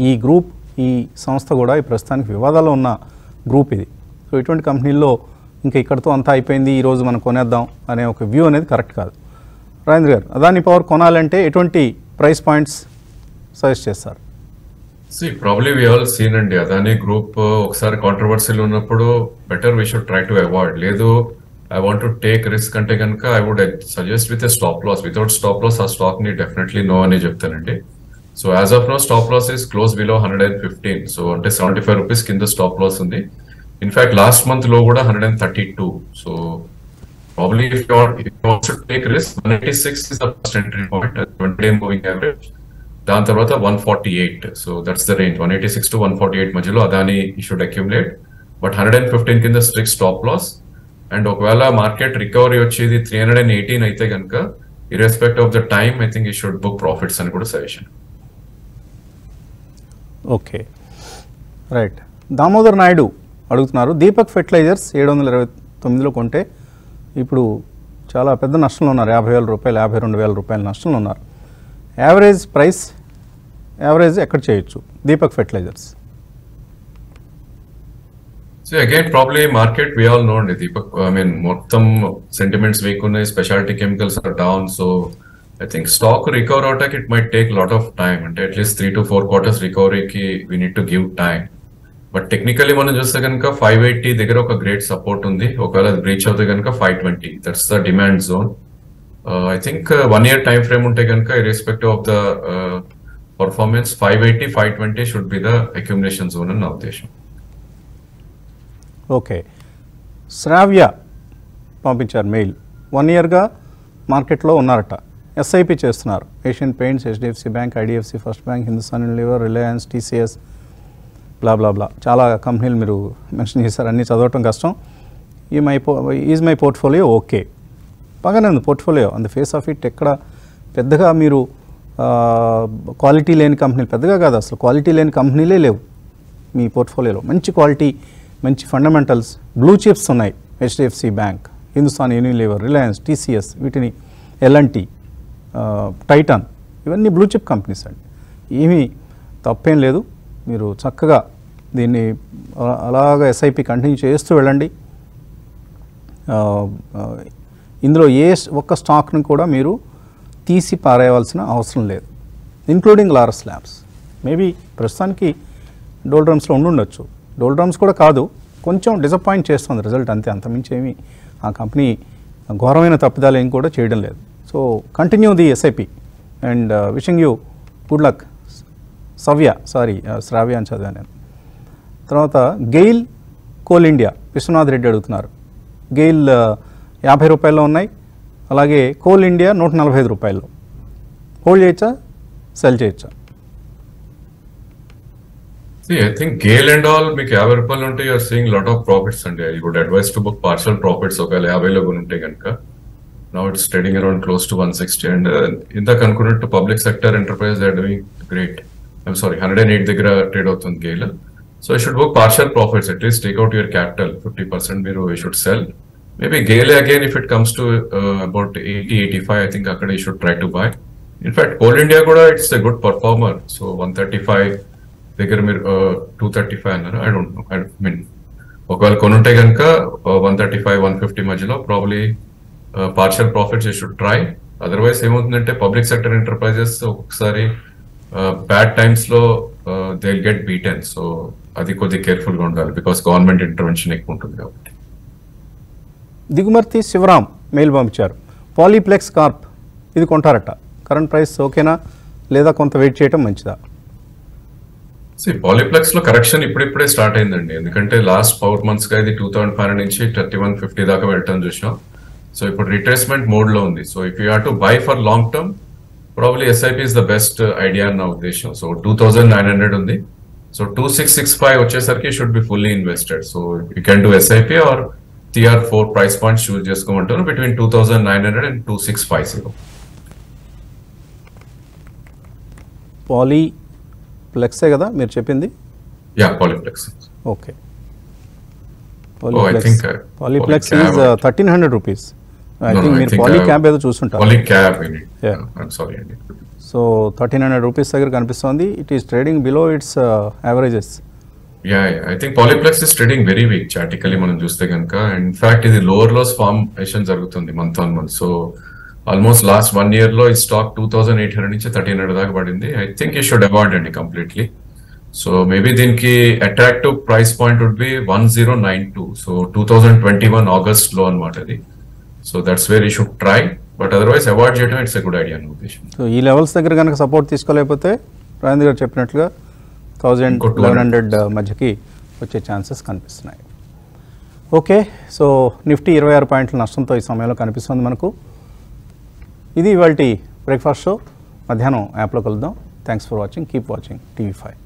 ఈ గ్రూప్ ఈ సంస్థ కూడా ఈ ప్రస్తుతానికి వివాదాలు ఉన్న గ్రూప్ ఇది. సో ఇటువంటి కంపెనీల్లో ఇంకా ఇక్కడితో అంతా అయిపోయింది ఈరోజు మనం కొనేద్దాం అనే ఒక వ్యూ అనేది కరెక్ట్ కాదు. రాజేంద్ర గారు అదాని పవర్ కొనాలంటే ఎటువంటి ప్రైస్ పాయింట్స్ సజెస్ట్ చేస్తారు? See probably we all seen అండి అదాని గ్రూప్ ఒకసారి కాంట్రవర్సీలు ఉన్నప్పుడు better we should try to avoid లేదు I want to take risk అంటే కనుక I would suggest with stop loss without stop loss ఆ స్టాక్ని డెఫినెట్లీ నో అని చెప్తానండి. So as of now stop loss is close below hundred and fifteen so అంటే సెవెంటీ ఫైవ్ రూపీస్ కింద స్టాప్ లాస్ ఉంది. ఇన్ఫాక్ట్ లాస్ట్ మంత్లో కూడా hundred and thirty two so probably if you take risk one eighty six is the first entry point twenty moving average దాని తర్వాత one forty eight so that's the range one eighty six to one forty eight మధ్యలో Adani we should accumulate but hundred and fifteen కింద స్ట్రిక్ స్టాప్ లాస్ అండ్ ఒకవేళ మార్కెట్ రికవరీ వచ్చేది త్రీ హండ్రెడ్ అండ్ ఎయిటీన్ అయితే కనుక irrespective of the time I think we should book profits అని కూడా suggestion okay right Damodar Naidu అడుగుతున్నారు. దీపక్ ఫెర్టిలైజర్స్ ఏడు వందల ఇరవై తొమ్మిదిలో కొంటే ఇప్పుడు చాలా పెద్ద నష్టంలో ఉన్నారు. యాభై వేల రూపాయలు యాభై రెండు వేల రూపాయల నష్టంలో ఉన్నారు. యావరేజ్ ప్రైస్ యావరేజ్ ఎక్కడ చేయొచ్చు? Deepak Fertilisers so again probably market we all know అండి దీపక్ ఐ మీన్ మొత్తం సెంటిమెంట్స్ వీక్ ఉన్నాయి speciality chemicals are down so I think stock recover అవటాక్ it might take lot of time అంటే at least three to four quarters రికవరీకి we need to give time but technically మనం చూస్తే కనుక ఫైవ్ ఎయిటీ దగ్గర ఒక గ్రేట్ సపోర్ట్ ఉంది. ఒకవేళ అది బ్రీచ్ అవుతే కనుక five twenty that's the demand zone I think one year time frame ఉంటే కనుక irrespective of the performance five eighty five twenty should be the accumulation zone అని నా ఉద్దేశం ఓకే శ్రావ్య పంపించారు మెయిల్ వన్ ఇయర్గా మార్కెట్లో ఉన్నారట. ఎస్ఐపి చేస్తున్నారు. Asian Paints HDFC Bank IDFC First Bank Hindustan Lever Reliance TCS blah blah blah చాలా కంపెనీలు మీరు మెన్షన్ చేశారు. అన్నీ చదవటం కష్టం. ఈ మై పో ఈజ్ మై పోర్ట్ఫోలియో ఓకే బాగానే ఉంది. Portfolio and face of it ఎక్కడ పెద్దగా మీరు క్వాలిటీ లేని కంపెనీలు పెద్దగా కాదు అసలు. క్వాలిటీ లేని కంపెనీలే లేవు మీ పోర్ట్ఫోలియోలో మంచి క్వాలిటీ మంచి ఫండమెంటల్స్ బ్లూ చిప్స్ ఉన్నాయి. HDFC Bank Hindustan Unilever Reliance TCS వీటిని ఎల్ఎన్టీ టైటాన్ ఇవన్నీ బ్లూ చిప్ కంపెనీస్ అండి. ఏమీ తప్పేం లేదు. మీరు చక్కగా దీన్ని అలాగ ఎస్ఐపి కంటిన్యూ చేస్తూ వెళ్ళండి. ఇందులో ఏ స్- ఒక్క స్టాక్ని కూడా మీరు తీసి పారేయవలసిన అవసరం లేదు ఇంక్లూడింగ్ లారస్ ల్యాబ్స్ మేబీ ప్రస్తుతానికి డోల్ డ్రమ్స్లో ఉండుండొచ్చు. డోల్ డ్రమ్స్ కూడా కాదు కొంచెం డిసప్పాయింట్ చేస్తుంది రిజల్ట్ అంతే అంతమించి ఏమి. ఆ కంపెనీ ఘోరమైన తప్పిదాలు ఏం కూడా చేయడం లేదు. So continue the SIP and wishing you good luck Savya sorry Shravya అని చదివాను నేను. తర్వాత గెయిల్ కోల్ ఇండియా విశ్వనాథ్ రెడ్డి అడుగుతున్నారు. గెయిల్ uh, యాభై రూపాయల్లో ఉన్నాయి. అలాగే కోల్ ఇండియా నూట నలభై ఐదు రూపాయలు. హోల్డ్ చేయొచ్చా? సెల్ చేయొచ్చా? I think GAIL and all మీకు యాభై రూపాయలు ఉంటే you are seeing lot of profits అండి. I would advise to book partial profits ఒకవేళ యాభైలో కొని ఉంటే కనుక now it's trading around close to one sixty and ఇందాక అనుకున్నట్టు public sector enterprise are doing great I'm sorry hundred and eight దగ్గర ట్రేడ్ అవుతుంది GAIL so I should book partial profits at least take out your capital fifty percent మీరు I should sell maybe గేలే again if it comes to about eighty eighty five I think అక్కడ we should try to buy in fact Coal India కూడా it's a good performer so one thirty five దగ్గర మీరు టూ థర్టీ ఫైవ్ అన్నారు? I don't know I mean ఒకవేళ కొనుంటే కనుక one thirty five one fifty మధ్యలో probably partial profits you should try otherwise ఏమవుతుందంటే పబ్లిక్ సెక్టర్ ఎంటర్ప్రైజెస్ ఒక్కొక్కసారి బ్యాడ్ టైమ్స్లో దే గెట్ బీటెన్ సో అది కొద్దిగా కేర్ఫుల్గా ఉండాలి బికాస్ గవర్నమెంట్ ఇంటర్వెన్షన్ ఎక్కువ ఉంటుంది కాబట్టి. దిగుమర్తి శివరాం మెయిల్ పంపించారు. పాలీప్లెక్స్ కార్ప్ ఇది కొంటారట. కరెంట్ ప్రైస్ ఓకేనా? లేదా కొంత వెయిట్ చేయటం మంచిదా? పాలిప్లెక్స్లో కరెక్షన్ ఇప్పుడిప్పుడే స్టార్ట్ అయిందండి. ఎందుకంటే లాస్ట్ ఫోర్ మంత్స్గా ఇది టూ థౌసండ్ ఫైవ్ నుంచి థర్టీ వన్ ఫిఫ్టీ దాకా వెళ్ళటం చూసాం. సో ఇప్పుడు రిట్రేస్మెంట్ మోడ్లో ఉంది. So if you have to buy for long term probably SIP is the best idea అన్న ఉద్దేశం. So two thousand nine hundred ఉంది. So two six six five వచ్చేసరికి should be fully invested so you can do SIP or try four price points choose చేసుకోమంటారు. Between two thousand nine hundred and two six five zero poly ప్లెక్సే కదా మీరు చెప్పింది? Yeah Polyplex okay uh, Polyplex is. Thirteen hundred rupees I think మీరు పాలీ క్యాబ్ ఏదో పాలి. ఐమ్ సారీ అండి సో థర్టీన్ హండ్రెడ్ రూపీస్ దగ్గర కనిపిస్తుంది. It is trading below its averages yeah I think Polyplex is trading very weak chartically మనం చూస్తే కనుక అండ్ ఫ్యాక్ట్ ఇది లోవర్ లోస్ ఫార్మేషన్ జరుగుతుంది month on month so almost last one ఇయర్లో ఈ stock two thousand eight hundred నుంచి థర్టీన్ హండ్రెడ్ దాకా పడింది. I think we should avoid అండి కంప్లీట్లీ సో మేబీ దీనికి attractive price point would be one zero nine two so two thousand twenty one ఆగస్ట్లో అనమాట ఇది so that's where we should try but otherwise avoid చేయడం ఇట్స్ ఎ గుడ్ ఐడియా ఉద్దేశం సో ఈ లెవెల్స్ దగ్గర కనుక సపోర్ట్ తీసుకోలేకపోతే రాజేంద్ర గారు చెప్పినట్లుగా థౌజండ్ ఇంకో 200. లెవెన్ హండ్రెడ్ మధ్యకి వచ్చే ఛాన్సెస్ కనిపిస్తున్నాయి. ఓకే సో నిఫ్టీ ఇరవై ఆరు పాయింట్ల నష్టంతో ఈ సమయంలో కనిపిస్తుంది మనకు. ఇది ఇవాళ బ్రేక్ఫాస్ట్ షో. మధ్యాహ్నం యాప్లో కలుద్దాం. Thanks for watching keep watching TV five